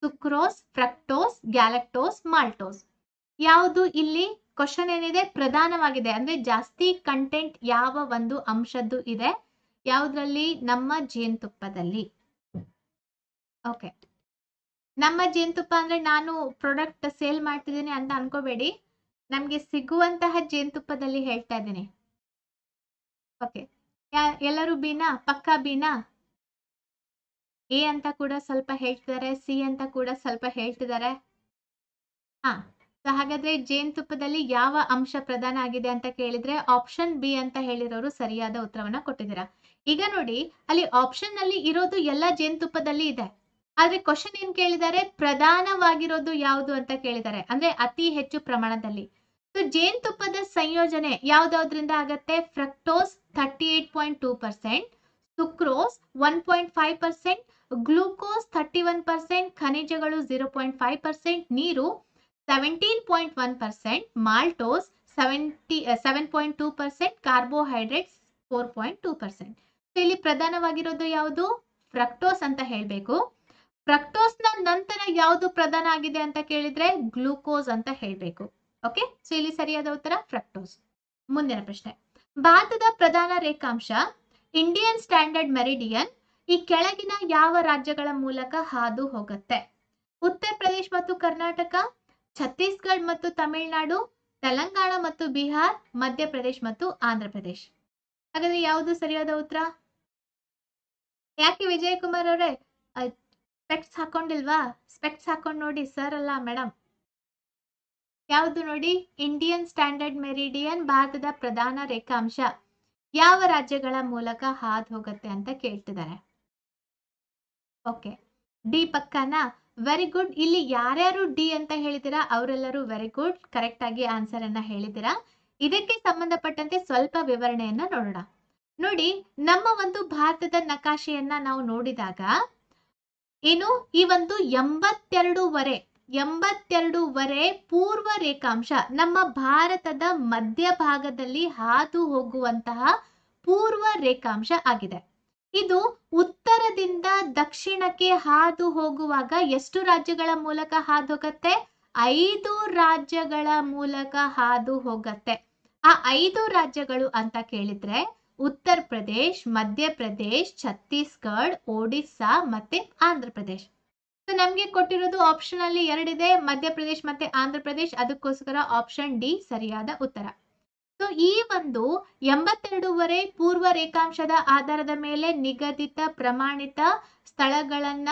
Sucrose, fructose, galactose, maltose. ಯಾವುದು ಇಲ್ಲಿ? ಕ್ವಶನ್ ಏನಿದೆ? ಪ್ರಧಾನವಾಗಿದೆ. ಅಂದ್ರೆ ಜಾಸ್ತಿ ಕಂಟೆಂಟ್ ಯಾವ ಒಂದು ಅಂಶದ್ದು ಇದೆ? ಯಾವುದ್ರಲ್ಲಿ? ನಮ್ಮ ಜೇನುತುಪ್ಪದಲ್ಲಿ. ಓಕೆ ನಮ್ಮ ಜೇನುತುಪ್ಪ ಅಂದ್ರೆ ನಾನು ಪ್ರಾಡಕ್ಟ್ ಸೇಲ್ ಮಾಡ್ತಿದ್ದೀನಿ ಅಂತ ಅನ್ಕೋಬೇಡಿ. ನಮ್ಗೆ ಸಿಗುವಂತಹ ಜೇನುತುಪ್ಪದಲ್ಲಿ ಹೇಳ್ತಾ ಇದ್ದೀನಿ. ಓಕೆ ಎಲ್ಲರೂ ಬೀನಾ? ಪಕ್ಕಾ ಬೀನಾ? ಎ ಅಂತ ಕೂಡ ಸ್ವಲ್ಪ ಹೇಳ್ತಿದ್ದಾರೆ, ಸಿ ಅಂತ ಕೂಡ ಸ್ವಲ್ಪ ಹೇಳ್ತಿದ್ದಾರೆ. ಹಾ, ಸೊ ಹಾಗಾದ್ರೆ ಜೇನುತುಪ್ಪದಲ್ಲಿ ಯಾವ ಅಂಶ ಪ್ರಧಾನ ಆಗಿದೆ ಅಂತ ಕೇಳಿದ್ರೆ ಆಪ್ಷನ್ ಬಿ ಅಂತ ಹೇಳಿರೋರು ಸರಿಯಾದ ಉತ್ತರವನ್ನ ಕೊಟ್ಟಿದ್ದೀರಾ. ಈಗ ನೋಡಿ, ಅಲ್ಲಿ ಆಪ್ಷನ್ನಲ್ಲಿ ಇರೋದು ಎಲ್ಲ ಜೇನುತುಪ್ಪದಲ್ಲಿ ಇದೆ. ಆದ್ರೆ ಕ್ವಶನ್ ಏನ್ ಕೇಳಿದ್ದಾರೆ ಪ್ರಧಾನವಾಗಿರೋದು ಯಾವುದು ಅಂತ ಕೇಳಿದ್ದಾರೆ ಅಂದ್ರೆ ಅತಿ ಹೆಚ್ಚು ಪ್ರಮಾಣದಲ್ಲಿ. ಸೊ ಜೇನುತುಪ್ಪದ ಸಂಯೋಜನೆ ಯಾವ್ದಾವ್ದ್ರಿಂದ ಆಗತ್ತೆ? Fructose thirty eight point two percent sucrose one point five percent glucose thirty one percent ಖನಿಜಗಳು ಝೀರೋ ಪಾಯಿಂಟ್ ಫೈವ್ ಪರ್ಸೆಂಟ್ ನೀರು seventeen point one percent maltose seventy seven point two percent carbohydrates four point two percent ಇಲ್ಲಿ ಪ್ರಧಾನವಾಗಿರೋದು ಯಾವುದು? Fructose ಅಂತ ಹೇಳಬೇಕು. ಫ್ರಕ್ಟೋಸ್ನ ನಂತರ ಯಾವುದು ಪ್ರಧಾನ ಆಗಿದೆ ಅಂತ ಕೇಳಿದ್ರೆ ಗ್ಲೂಕೋಸ್ ಅಂತ ಹೇಳಬೇಕು. ಓಕೆ ಸೊ ಇಲ್ಲಿ ಸರಿಯಾದ ಉತ್ತರ ಫ್ರಕ್ಟೋಸ್ ಮುಂದಿನ ಪ್ರಶ್ನೆ. ಭಾರತದ ಪ್ರಧಾನ ರೇಖಾಂಶ ಇಂಡಿಯನ್ ಸ್ಟ್ಯಾಂಡರ್ಡ್ ಮೆರಿಡಿಯನ್ ಈ ಕೆಳಗಿನ ಯಾವ ರಾಜ್ಯಗಳ ಮೂಲಕ ಹಾದು ಹೋಗುತ್ತೆ? ಉತ್ತರ ಪ್ರದೇಶ್ ಮತ್ತು ಕರ್ನಾಟಕ, ಛತ್ತೀಸ್ಗಢ ಮತ್ತು ತಮಿಳುನಾಡು, ತೆಲಂಗಾಣ ಮತ್ತು ಬಿಹಾರ್ ಮಧ್ಯಪ್ರದೇಶ್ ಮತ್ತು ಆಂಧ್ರ ಪ್ರದೇಶ್. ಹಾಗಾದ್ರೆ ಯಾವುದು ಸರಿಯಾದ ಉತ್ತರ? ಯಾಕೆ ವಿಜಯಕುಮಾರ್ ಅವರೇ? ಸ್ಪೆಕ್ಟ್ಸ್ ಹಾಕೊಂಡಿಲ್ವಾ? ಸ್ಪೆಕ್ಟ್ಸ್ ಹಾಕೊಂಡ್ ನೋಡಿ ಸರ್ ಅಲ್ಲ ಮೇಡಮ್ ಯಾವುದು ನೋಡಿ? ಇಂಡಿಯನ್ ಸ್ಟ್ಯಾಂಡರ್ಡ್ ಮೆರಿಡಿಯನ್ ಭಾರತದ ಪ್ರಧಾನ ರೇಖಾಂಶ. ಯಾವ ರಾಜ್ಯಗಳ ಮೂಲಕ ಹಾದು ಹೋಗುತ್ತೆ ಅಂತ ಕೇಳ್ತಿದ್ದಾರೆ. ಓಕೆ ಡಿ ಪಕ್ಕನಾ? ವೆರಿ ಗುಡ್ ಇಲ್ಲಿ ಯಾರ್ಯಾರು ಡಿ ಅಂತ ಹೇಳಿದಿರಾ? ಅವರೆಲ್ಲರೂ ವೆರಿ ಗುಡ್ ಕರೆಕ್ಟ್ ಆಗಿ ಆನ್ಸರ್ ಅನ್ನ ಹೇಳಿದಿರಾ? ಇದಕ್ಕೆ ಸಂಬಂಧಪಟ್ಟಂತೆ ಸ್ವಲ್ಪ ವಿವರಣೆಯನ್ನ ನೋಡೋಣ. ನೋಡಿ, ನಮ್ಮ ಒಂದು ಭಾರತದ ನಕಾಶೆಯನ್ನ ನಾವು ನೋಡಿದಾಗ ಏನು? ಈ ಒಂದು ಎಂಬತ್ತೆರಡೂವರೆ ಎಂಬತ್ತೆರಡೂವರೆ ಪೂರ್ವ ರೇಖಾಂಶ ನಮ್ಮ ಭಾರತದ ಮಧ್ಯಭಾಗದಲ್ಲಿ ಹಾದು ಹೋಗುವಂತಹ ಪೂರ್ವ ರೇಖಾಂಶ ಆಗಿದೆ. ಇದು ಉತ್ತರದಿಂದ ದಕ್ಷಿಣಕ್ಕೆ ಹಾದು ಹೋಗುವಾಗ ಎಷ್ಟು ರಾಜ್ಯಗಳ ಮೂಲಕ ಹಾದು ಹೋಗತ್ತೆ? ಐದು ರಾಜ್ಯಗಳ ಮೂಲಕ ಹಾದು ಹೋಗತ್ತೆ. ಆ ಐದು ರಾಜ್ಯಗಳು ಅಂತ ಕೇಳಿದ್ರೆ ಉತ್ತರ ಪ್ರದೇಶ್ ಮಧ್ಯಪ್ರದೇಶ್ ಛತ್ತೀಸ್ಗಢ, ಒಡಿಸ್ಸಾ ಮತ್ತೆ ಆಂಧ್ರ ಪ್ರದೇಶ್. ಸೊ ನಮ್ಗೆ ಕೊಟ್ಟಿರೋದು ಆಪ್ಷನ್ ಅಲ್ಲಿ ಎರಡಿದೆ ಮಧ್ಯಪ್ರದೇಶ್ ಮತ್ತೆ ಆಂಧ್ರ ಪ್ರದೇಶ್. ಅದಕ್ಕೋಸ್ಕರ ಆಪ್ಷನ್ ಡಿ ಸರಿಯಾದ ಉತ್ತರ. ಸೊ ಈ ಒಂದು ಎಂಬತ್ತೆರಡೂವರೆ ಪೂರ್ವ ರೇಖಾಂಶದ ಆಧಾರದ ಮೇಲೆ ನಿಗದಿತ ಪ್ರಮಾಣಿತ ಸ್ಥಳಗಳನ್ನ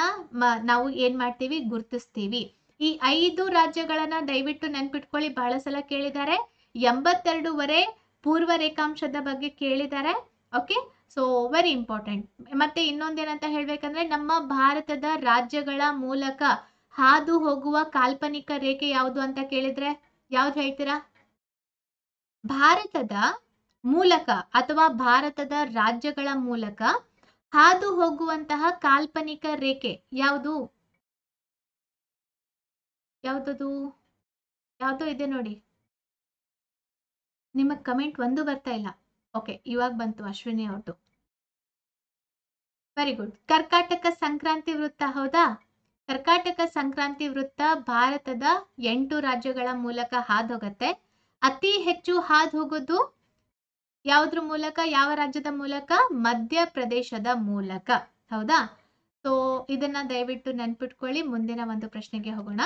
ನಾವು ಏನ್ ಮಾಡ್ತೀವಿ? ಗುರುತಿಸ್ತೀವಿ. ಈ ಐದು ರಾಜ್ಯಗಳನ್ನ ದಯವಿಟ್ಟು ನೆನ್ಪಿಟ್ಕೊಳ್ಳಿ. ಬಹಳ ಸಲ ಕೇಳಿದ್ದಾರೆ ಎಂಬತ್ತೆರಡೂವರೆ ಪೂರ್ವ ರೇಖಾಂಶದ ಬಗ್ಗೆ ಕೇಳಿದ್ದಾರೆ ಓಕೆ ಸೊ ವೆರಿ ಇಂಪಾರ್ಟೆಂಟ್ ಮತ್ತೆ ಇನ್ನೊಂದೇನಂತ ಹೇಳ್ಬೇಕಂದ್ರೆ, ನಮ್ಮ ಭಾರತದ ರಾಜ್ಯಗಳ ಮೂಲಕ ಹಾದು ಹೋಗುವ ಕಾಲ್ಪನಿಕ ರೇಖೆ ಯಾವುದು ಅಂತ ಕೇಳಿದ್ರೆ, ಯಾವ್ದು ಹೇಳ್ತೀರಾ? ಭಾರತದ ಮೂಲಕ ಅಥವಾ ಭಾರತದ ರಾಜ್ಯಗಳ ಮೂಲಕ ಹಾದು ಹೋಗುವಂತಹ ಕಾಲ್ಪನಿಕ ರೇಖೆ ಯಾವುದು? ಯಾವ್ದದು? ಯಾವ್ದೋ ಇದೆ ನೋಡಿ. ನಿಮ್ಮ ಕಮೆಂಟ್ ಒಂದು ಬರ್ತಾ ಇಲ್ಲ. ಓಕೆ, ಇವಾಗ ಬಂತು ಅಶ್ವಿನಿ ಅವ್ರದ್ದು ವೆರಿ ಗುಡ್ ಕರ್ಕಾಟಕ ಸಂಕ್ರಾಂತಿ ವೃತ್ತ ಹೌದಾ? ಕರ್ಕಾಟಕ ಸಂಕ್ರಾಂತಿ ವೃತ್ತ ಭಾರತದ ಎಂಟು ರಾಜ್ಯಗಳ ಮೂಲಕ ಹಾದು ಹೋಗತ್ತೆ ಅತಿ ಹೆಚ್ಚು ಹಾದು ಹೋಗೋದು ಯಾವುದ್ರ ಮೂಲಕ? ಯಾವ ರಾಜ್ಯದ ಮೂಲಕ? ಮಧ್ಯಪ್ರದೇಶದ ಮೂಲಕ. ಹೌದಾ? ಸೊ ಇದನ್ನ ದಯವಿಟ್ಟು ನೆನ್ಪಿಟ್ಕೊಳ್ಳಿ. ಮುಂದಿನ ಒಂದು ಪ್ರಶ್ನೆಗೆ ಹೋಗೋಣ.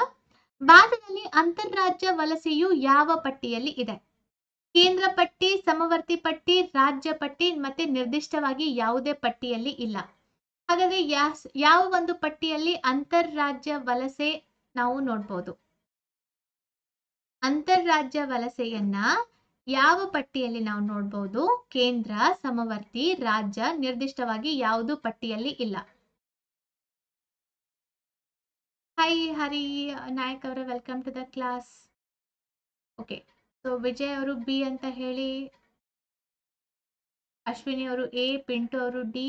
ಭಾರತದಲ್ಲಿ ಅಂತಾರಾಜ್ಯ ವಲಸೆಯು ಯಾವ ಪಟ್ಟಿಯಲ್ಲಿ ಇದೆ? ಕೇಂದ್ರ ಪಟ್ಟಿ, ಸಮವರ್ತಿ ಪಟ್ಟಿ, ರಾಜ್ಯ ಪಟ್ಟಿ ಮತ್ತೆ ನಿರ್ದಿಷ್ಟವಾಗಿ ಯಾವುದೇ ಪಟ್ಟಿಯಲ್ಲಿ ಇಲ್ಲ. ಹಾಗಾದ್ರೆ ಯಾವ ಒಂದು ಪಟ್ಟಿಯಲ್ಲಿ ಅಂತಾರಾಜ್ಯ ವಲಸೆ ನಾವು ನೋಡ್ಬೋದು? ಅಂತರ್ರಾಜ್ಯ ವಲಸೆಯನ್ನ ಯಾವ ಪಟ್ಟಿಯಲ್ಲಿ ನಾವು ನೋಡ್ಬೋದು? ಕೇಂದ್ರ, ಸಮವರ್ತಿ, ರಾಜ್ಯ ನಿರ್ದಿಷ್ಟವಾಗಿ ಯಾವುದು ಪಟ್ಟಿಯಲ್ಲಿ ಇಲ್ಲ. ಹೈ ಹರಿ ನಾಯಕ್ ಅವರ welcome to the class okay so Vijay ಅವರು ಬಿ ಅಂತ ಹೇಳಿ, ಅಶ್ವಿನಿ ಅವರು ಎ ಪಿಂಟು ಅವರು ಡಿ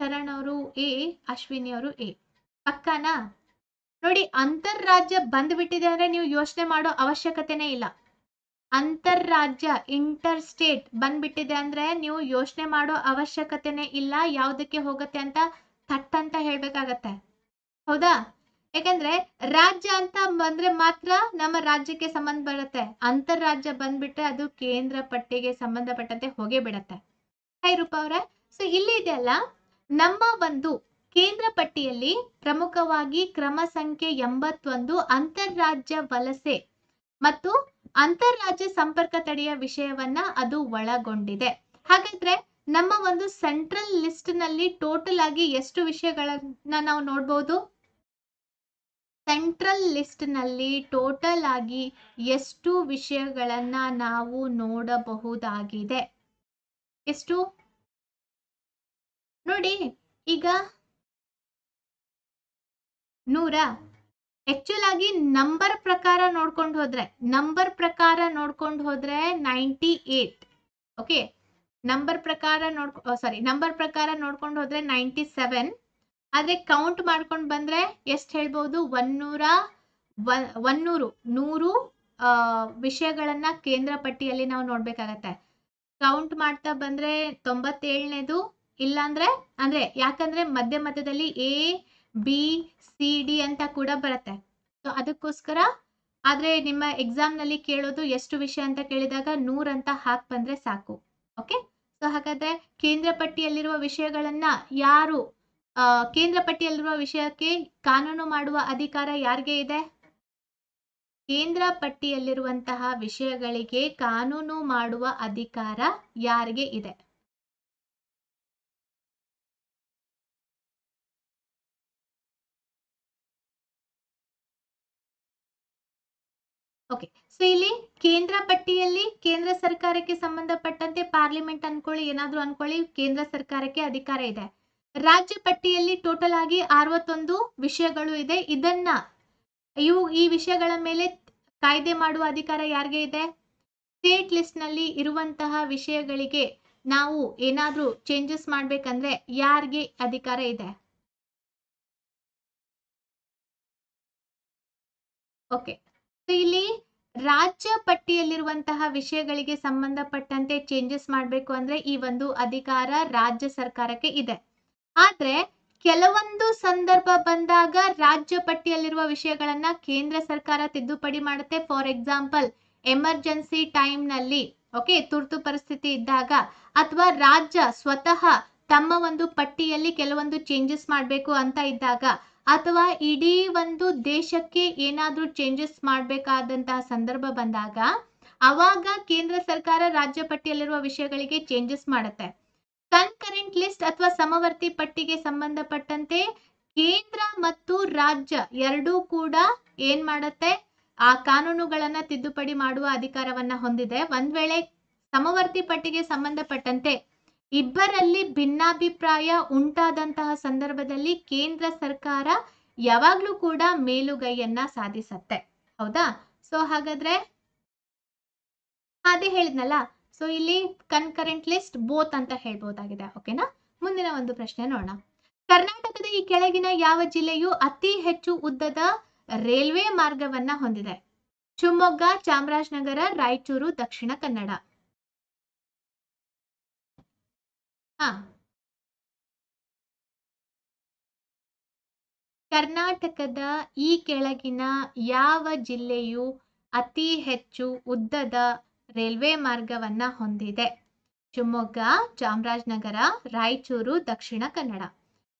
ಶರಣ್ ಅವರು ಎ ಅಶ್ವಿನಿ ಅವರು ಎ ಪಕ್ಕಾನಾ ನೋಡಿ ಅಂತರ್ರಾಜ್ಯ ಬಂದ್ಬಿಟ್ಟಿದೆ ಅಂದ್ರೆ ನೀವು ಯೋಚನೆ ಮಾಡೋ ಅವಶ್ಯಕತೆನೇ ಇಲ್ಲ. ಅಂತರ್ರಾಜ್ಯ ಇಂಟರ್ ಸ್ಟೇಟ್ ಬಂದ್ಬಿಟ್ಟಿದೆ ಅಂದ್ರೆ ನೀವು ಯೋಚನೆ ಮಾಡೋ ಅವಶ್ಯಕತೆನೇ ಇಲ್ಲ, ಯಾವ್ದಕ್ಕೆ ಹೋಗುತ್ತೆ ಅಂತ ಥಟ್ ಅಂತ ಹೇಳ್ಬೇಕಾಗತ್ತೆ. ಹೌದಾ? ಯಾಕಂದ್ರೆ ರಾಜ್ಯ ಅಂತ ಬಂದ್ರೆ ಮಾತ್ರ ನಮ್ಮ ರಾಜ್ಯಕ್ಕೆ ಸಂಬಂಧ ಬರುತ್ತೆ. ಅಂತರ್ರಾಜ್ಯ ಬಂದ್ಬಿಟ್ರೆ ಅದು ಕೇಂದ್ರ ಪಟ್ಟಿಗೆ ಸಂಬಂಧಪಟ್ಟಂತೆ ಹೋಗೇ ಬಿಡತ್ತೆ. ಹೈ ರೂಪ ಅವ್ರೆ ಸೊ ಇಲ್ಲಿ ಇದೆಯಲ್ಲ ನಮ್ಮ ಒಂದು ಕೇಂದ್ರ ಪಟ್ಟಿಯಲ್ಲಿ ಪ್ರಮುಖವಾಗಿ ಕ್ರಮ ಸಂಖ್ಯೆ ಎಂಬತ್ತೊಂದು ಅಂತರಾಜ್ಯ ವಲಸೆ ಮತ್ತು ಅಂತರಾಜ್ಯ ಸಂಪರ್ಕ ತಡೆಯ ವಿಷಯವನ್ನ ಅದು ಒಳಗೊಂಡಿದೆ. ಹಾಗಾದ್ರೆ ನಮ್ಮ ಒಂದು ಸೆಂಟ್ರಲ್ ಲಿಸ್ಟ್ನಲ್ಲಿ ಟೋಟಲ್ ಆಗಿ ಎಷ್ಟು ವಿಷಯಗಳನ್ನ ನಾವು ನೋಡ್ಬೋದು? ಸೆಂಟ್ರಲ್ ಲಿಸ್ಟ್ನಲ್ಲಿ ಟೋಟಲ್ ಆಗಿ ಎಷ್ಟು ವಿಷಯಗಳನ್ನ ನಾವು ನೋಡಬಹುದಾಗಿದೆ? ಎಷ್ಟು? ನೋಡಿ, ಈಗ ನೂರ. ಆಕ್ಚುಲ್ ಆಗಿ ನಂಬರ್ ಪ್ರಕಾರ ನೋಡ್ಕೊಂಡು ಹೋದ್ರೆ ನಂಬರ್ ಪ್ರಕಾರ ನೋಡ್ಕೊಂಡು ಹೋದ್ರೆ ನೈಂಟಿ ಏಟ್ ಓಕೆ ನಂಬರ್ ಪ್ರಕಾರ ನೋಡ್ಕೊ ಸಾರಿ ನಂಬರ್ ಪ್ರಕಾರ ನೋಡ್ಕೊಂಡು ಹೋದ್ರೆ ನೈಂಟಿ ಸೆವೆನ್ ಆದ್ರೆ ಕೌಂಟ್ ಮಾಡ್ಕೊಂಡ್ ಬಂದ್ರೆ ಎಷ್ಟು ಹೇಳ್ಬೋದು? ಒನ್ನೂರ ಒನ್- ಒನ್ನೂರು ನೂರು ವಿಷಯಗಳನ್ನ ಕೇಂದ್ರ ಪಟ್ಟಿಯಲ್ಲಿ ನಾವು ನೋಡ್ಬೇಕಾಗತ್ತೆ. ಕೌಂಟ್ ಮಾಡ್ತಾ ಬಂದ್ರೆ ತೊಂಬತ್ತೇಳನೇದು, ಇಲ್ಲಾಂದ್ರೆ, ಅಂದ್ರೆ ಯಾಕಂದ್ರೆ ಮಧ್ಯ ಮಧ್ಯದಲ್ಲಿ ಎ ಬಿ ಸಿ ಡಿ ಅಂತ ಕೂಡ ಬರುತ್ತೆ. ಸೊ ಅದಕ್ಕೋಸ್ಕರ, ಆದ್ರೆ ನಿಮ್ಮ ಎಕ್ಸಾಮ್ನಲ್ಲಿ ಕೇಳೋದು ಎಷ್ಟು ವಿಷಯ ಅಂತ ಕೇಳಿದಾಗ ನೂರ್ ಅಂತ ಹಾಕ್ ಬಂದ್ರೆ ಸಾಕು. ಓಕೆ ಸೊ ಹಾಗಾದ್ರೆ ಕೇಂದ್ರ ಪಟ್ಟಿಯಲ್ಲಿರುವ ವಿಷಯಗಳನ್ನ ಯಾರು ಕೇಂದ್ರ ಪಟ್ಟಿಯಲ್ಲಿರುವ ವಿಷಯಕ್ಕೆ ಕಾನೂನು ಮಾಡುವ ಅಧಿಕಾರ ಯಾರಿಗೆ ಇದೆ? ಕೇಂದ್ರ ಪಟ್ಟಿಯಲ್ಲಿರುವಂತಹ ವಿಷಯಗಳಿಗೆ ಕಾನೂನು ಮಾಡುವ ಅಧಿಕಾರ ಯಾರಿಗೆ ಇದೆ? ಓಕೆ ಸೊ ಇಲ್ಲಿ ಕೇಂದ್ರ ಪಟ್ಟಿಯಲ್ಲಿ ಕೇಂದ್ರ ಸರ್ಕಾರಕ್ಕೆ ಸಂಬಂಧಪಟ್ಟಂತೆ ಪಾರ್ಲಿಮೆಂಟ್ ಅನ್ಕೊಳ್ಳಿ, ಏನಾದ್ರೂ ಅನ್ಕೊಳ್ಳಿ, ಕೇಂದ್ರ ಸರ್ಕಾರಕ್ಕೆ ಅಧಿಕಾರ ಇದೆ. ರಾಜ್ಯ ಪಟ್ಟಿಯಲ್ಲಿ ಟೋಟಲ್ ಆಗಿ ಅರವತ್ತೊಂದು ವಿಷಯಗಳು ಇದೆ. ಇದನ್ನ ಇವು ಈ ವಿಷಯಗಳ ಮೇಲೆ ಕಾಯ್ದೆ ಮಾಡುವ ಅಧಿಕಾರ ಯಾರಿಗೆ ಇದೆ? ಸ್ಟೇಟ್ ಲಿಸ್ಟ್ನಲ್ಲಿ ಇರುವಂತಹ ವಿಷಯಗಳಿಗೆ ನಾವು ಏನಾದ್ರೂ ಚೇಂಜಸ್ ಮಾಡ್ಬೇಕಂದ್ರೆ ಯಾರಿಗೆ ಅಧಿಕಾರ ಇದೆ? ಓಕೆ ಇಲ್ಲಿ ರಾಜ್ಯ ಪಟ್ಟಿಯಲ್ಲಿರುವಂತಹ ವಿಷಯಗಳಿಗೆ ಸಂಬಂಧಪಟ್ಟಂತೆ ಚೇಂಜಸ್ ಮಾಡಬೇಕು ಅಂದ್ರೆ ಈ ಒಂದು ಅಧಿಕಾರ ರಾಜ್ಯ ಸರ್ಕಾರಕ್ಕೆ ಇದೆ. ಆದ್ರೆ ಕೆಲವೊಂದು ಸಂದರ್ಭ ಬಂದಾಗ ರಾಜ್ಯ ಪಟ್ಟಿಯಲ್ಲಿರುವ ವಿಷಯಗಳನ್ನ ಕೇಂದ್ರ ಸರ್ಕಾರ ತಿದ್ದುಪಡಿ ಮಾಡುತ್ತೆ. ಫಾರ್ ಎಕ್ಸಾಂಪಲ್ ಎಮರ್ಜೆನ್ಸಿ ಟೈಮ್ನಲ್ಲಿ ಓಕೆ ತುರ್ತು ಪರಿಸ್ಥಿತಿ ಇದ್ದಾಗ ಅಥವಾ ರಾಜ್ಯ ಸ್ವತಃ ತಮ್ಮ ಒಂದು ಪಟ್ಟಿಯಲ್ಲಿ ಕೆಲವೊಂದು ಚೇಂಜಸ್ ಮಾಡಬೇಕು ಅಂತ ಇದ್ದಾಗ ಅಥವಾ ಇಡೀ ಒಂದು ದೇಶಕ್ಕೆ ಏನಾದ್ರೂ ಚೇಂಜಸ್ ಮಾಡಬೇಕಾದಂತಹ ಸಂದರ್ಭ ಬಂದಾಗ, ಅವಾಗ ಕೇಂದ್ರ ಸರ್ಕಾರ ರಾಜ್ಯ ಪಟ್ಟಿಯಲ್ಲಿರುವ ವಿಷಯಗಳಿಗೆ ಚೇಂಜಸ್ ಮಾಡುತ್ತೆ. ಕನ್ಕರೆಂಟ್ ಲಿಸ್ಟ್ ಅಥವಾ ಸಮವರ್ತಿ ಪಟ್ಟಿಗೆ ಸಂಬಂಧಪಟ್ಟಂತೆ ಕೇಂದ್ರ ಮತ್ತು ರಾಜ್ಯ ಎರಡೂ ಕೂಡ ಏನ್ ಮಾಡುತ್ತೆ? ಆ ಕಾನೂನುಗಳನ್ನ ತಿದ್ದುಪಡಿ ಮಾಡುವ ಅಧಿಕಾರವನ್ನ ಹೊಂದಿದೆ. ಒಂದ್ ವೇಳೆ ಸಮವರ್ತಿ ಪಟ್ಟಿಗೆ ಸಂಬಂಧಪಟ್ಟಂತೆ ಇಬ್ಬರಲ್ಲಿ ಭಿನ್ನಾಭಿಪ್ರಾಯ ಉಂಟಾದಂತಹ ಸಂದರ್ಭದಲ್ಲಿ ಕೇಂದ್ರ ಸರ್ಕಾರ ಯಾವಾಗ್ಲೂ ಕೂಡ ಮೇಲುಗೈಯನ್ನ ಸಾಧಿಸತ್ತೆ. ಹೌದಾ? ಸೊ ಹಾಗಾದ್ರೆ ಅದೇ ಹೇಳಿದ್ನಲ್ಲ ಸೊ ಇಲ್ಲಿ ಕನ್ಕರೆಂಟ್ ಲಿಸ್ಟ್ ಬೋತ್ ಅಂತ ಹೇಳ್ಬೋದಾಗಿದೆ. ಓಕೆನಾ ಮುಂದಿನ ಒಂದು ಪ್ರಶ್ನೆ ನೋಡೋಣ. ಕರ್ನಾಟಕದ ಈ ಕೆಳಗಿನ ಯಾವ ಜಿಲ್ಲೆಯು ಅತಿ ಹೆಚ್ಚು ಉದ್ದದ ರೈಲ್ವೆ ಮಾರ್ಗವನ್ನ ಹೊಂದಿದೆ? ಶಿವಮೊಗ್ಗ, ಚಾಮರಾಜನಗರ, ರಾಯಚೂರು, ದಕ್ಷಿಣ ಕನ್ನಡ. ಹಾ. ಕರ್ನಾಟಕದ ಈ ಕೆಳಗಿನ ಯಾವ ಜಿಲ್ಲೆಯು ಅತಿ ಹೆಚ್ಚು ಉದ್ದದ ರೈಲ್ವೆ ಮಾರ್ಗವನ್ನ ಹೊಂದಿದೆ. ಶಿವಮೊಗ್ಗ, ಚಾಮರಾಜನಗರ, ರಾಯಚೂರು, ದಕ್ಷಿಣ ಕನ್ನಡ.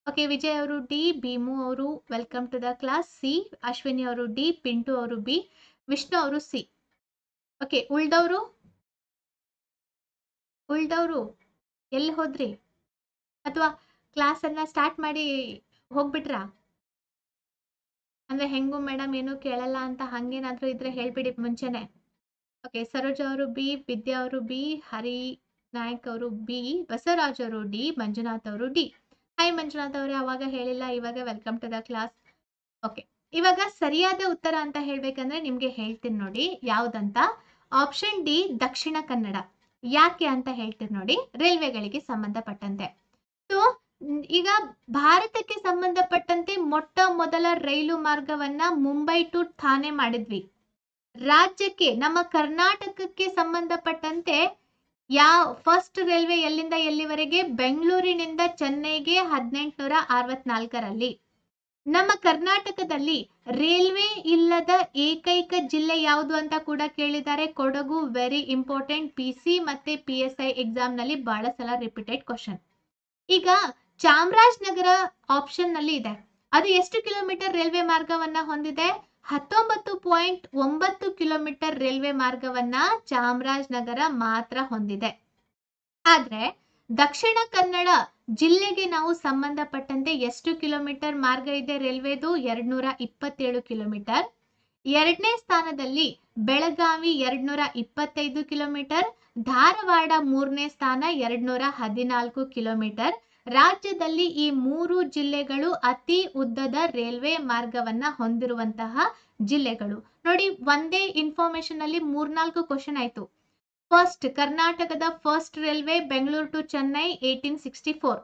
ಓಕೆ ವಿಜಯ್ ಅವರು ಡಿ, ಭೀಮು ಅವರು welcome to the class C, Ashwini ಅವರು ಡಿ, ಪಿಂಟು ಅವರು ಬಿ, ವಿಷ್ಣು ಅವರು ಸಿ. ಓಕೆ ಉಳ್ದವರು? ಉಳ್ದವರು, ಎಲ್ಲಿ ಹೋದ್ರಿ? ಅಥವಾ ಕ್ಲಾಸ್ ಅನ್ನ ಸ್ಟಾರ್ಟ್ ಮಾಡಿ ಹೋಗ್ಬಿಟ್ರಾ? ಅಂದ್ರೆ ಹೆಂಗು ಮೇಡಮ್ ಏನು ಕೇಳಲ್ಲ ಅಂತ ಹಂಗೇನಾದ್ರೂ ಇದ್ರೆ ಹೇಳ್ಬಿಡಿ ಮುಂಚೆನೆ. ಓಕೆ, ಸರೋಜ ಅವರು ಬಿ, ವಿದ್ಯಾ ಅವರು ಬಿ, ಹರಿ ನಾಯಕ್ ಅವರು ಬಿ, ಬಸವರಾಜ್ ಅವರು ಡಿ, ಮಂಜುನಾಥ್ ಅವರು ಡಿ. ಹಾಯ್ ಮಂಜುನಾಥ್ ಅವರೇ, ಅವಾಗ ಹೇಳಿಲ್ಲ, ಇವಾಗ welcome to the class okay ಇವಾಗ ಸರಿಯಾದ ಉತ್ತರ ಅಂತ ಹೇಳ್ಬೇಕಂದ್ರೆ ನಿಮ್ಗೆ ಹೇಳ್ತೀನಿ ನೋಡಿ, ಯಾವ್ದಂತ? Option D Dakshina Kannada. ಯಾಕೆ ಅಂತ ಹೇಳ್ತೀನಿ ನೋಡಿ, ರೈಲ್ವೆಗಳಿಗೆ ಸಂಬಂಧಪಟ್ಟಂತೆ. ಸೊ ಈಗ ಭಾರತಕ್ಕೆ ಸಂಬಂಧಪಟ್ಟಂತೆ ಮೊಟ್ಟ ಮೊದಲ ರೈಲು ಮಾರ್ಗವನ್ನ ಮುಂಬೈ ಟು ಥಾನೆ ಮಾಡಿದ್ವಿ. ರಾಜ್ಯಕ್ಕೆ, ನಮ್ಮ ಕರ್ನಾಟಕಕ್ಕೆ ಸಂಬಂಧಪಟ್ಟಂತೆ ಯಾವ ಫಸ್ಟ್ ರೈಲ್ವೆ ಎಲ್ಲಿಂದ ಎಲ್ಲಿವರೆಗೆ? ಬೆಂಗಳೂರಿನಿಂದ ಚೆನ್ನೈಗೆ ಹದಿನೆಂಟುನೂರ ಅರವತ್ನಾಲ್ಕರಲ್ಲಿ. ನಮ್ಮ ಕರ್ನಾಟಕದಲ್ಲಿ ರೈಲ್ವೆ ಇಲ್ಲದ ಏಕೈಕ ಜಿಲ್ಲೆ ಯಾವುದು ಅಂತ ಕೂಡ ಕೇಳಿದ್ದಾರೆ. Kodagu very important P C ಮತ್ತೆ ಪಿ ಎಸ್ ಐ ಎಕ್ಸಾಮ್ನಲ್ಲಿ ಬಹಳ ಸಲ ರಿಪೀಟೆಡ್ ಕ್ವಶನ್ ಈಗ ಚಾಮರಾಜನಗರ ಆಪ್ಷನ್ನಲ್ಲಿ ಇದೆ. ಅದು ಎಷ್ಟು ಕಿಲೋಮೀಟರ್ ರೈಲ್ವೆ ಮಾರ್ಗವನ್ನ ಹೊಂದಿದೆ? ಹತ್ತೊಂಬತ್ತು ಪಾಯಿಂಟ್ ಒಂಬತ್ತು ಕಿಲೋಮೀಟರ್ ರೈಲ್ವೆ ಮಾರ್ಗವನ್ನ ಚಾಮರಾಜನಗರ ಮಾತ್ರ ಹೊಂದಿದೆ. ಆದ್ರೆ ದಕ್ಷಿಣ ಕನ್ನಡ ಜಿಲ್ಲೆಗೆ ನಾವು ಸಂಬಂಧಪಟ್ಟಂತೆ ಎಷ್ಟು ಕಿಲೋಮೀಟರ್ ಮಾರ್ಗ ಇದೆ ರೈಲ್ವೆದು? ಎರಡ್ನೂರ ಇಪ್ಪತ್ತೇಳು ಕಿಲೋಮೀಟರ್. ಎರಡನೇ ಸ್ಥಾನದಲ್ಲಿ ಬೆಳಗಾವಿ ಎರಡ್ನೂರ ಇಪ್ಪತ್ತೈದು ಕಿಲೋಮೀಟರ್. ಧಾರವಾಡ ಮೂರನೇ ಸ್ಥಾನ ಎರಡ್ನೂರ ಹದಿನಾಲ್ಕು ಕಿಲೋಮೀಟರ್. ರಾಜ್ಯದಲ್ಲಿ ಈ ಮೂರು ಜಿಲ್ಲೆಗಳು ಅತಿ ಉದ್ದದ ರೈಲ್ವೆ ಮಾರ್ಗವನ್ನ ಹೊಂದಿರುವಂತಹ ಜಿಲ್ಲೆಗಳು. ನೋಡಿ, ಒಂದೇ ಇನ್ಫಾರ್ಮೇಶನ್ ಅಲ್ಲಿ ಮೂರ್ನಾಲ್ಕು ಕ್ವಶನ್ ಆಯ್ತು. ಫಸ್ಟ್ ಕರ್ನಾಟಕದ first railway Bengaluru to Chennai eighteen sixty four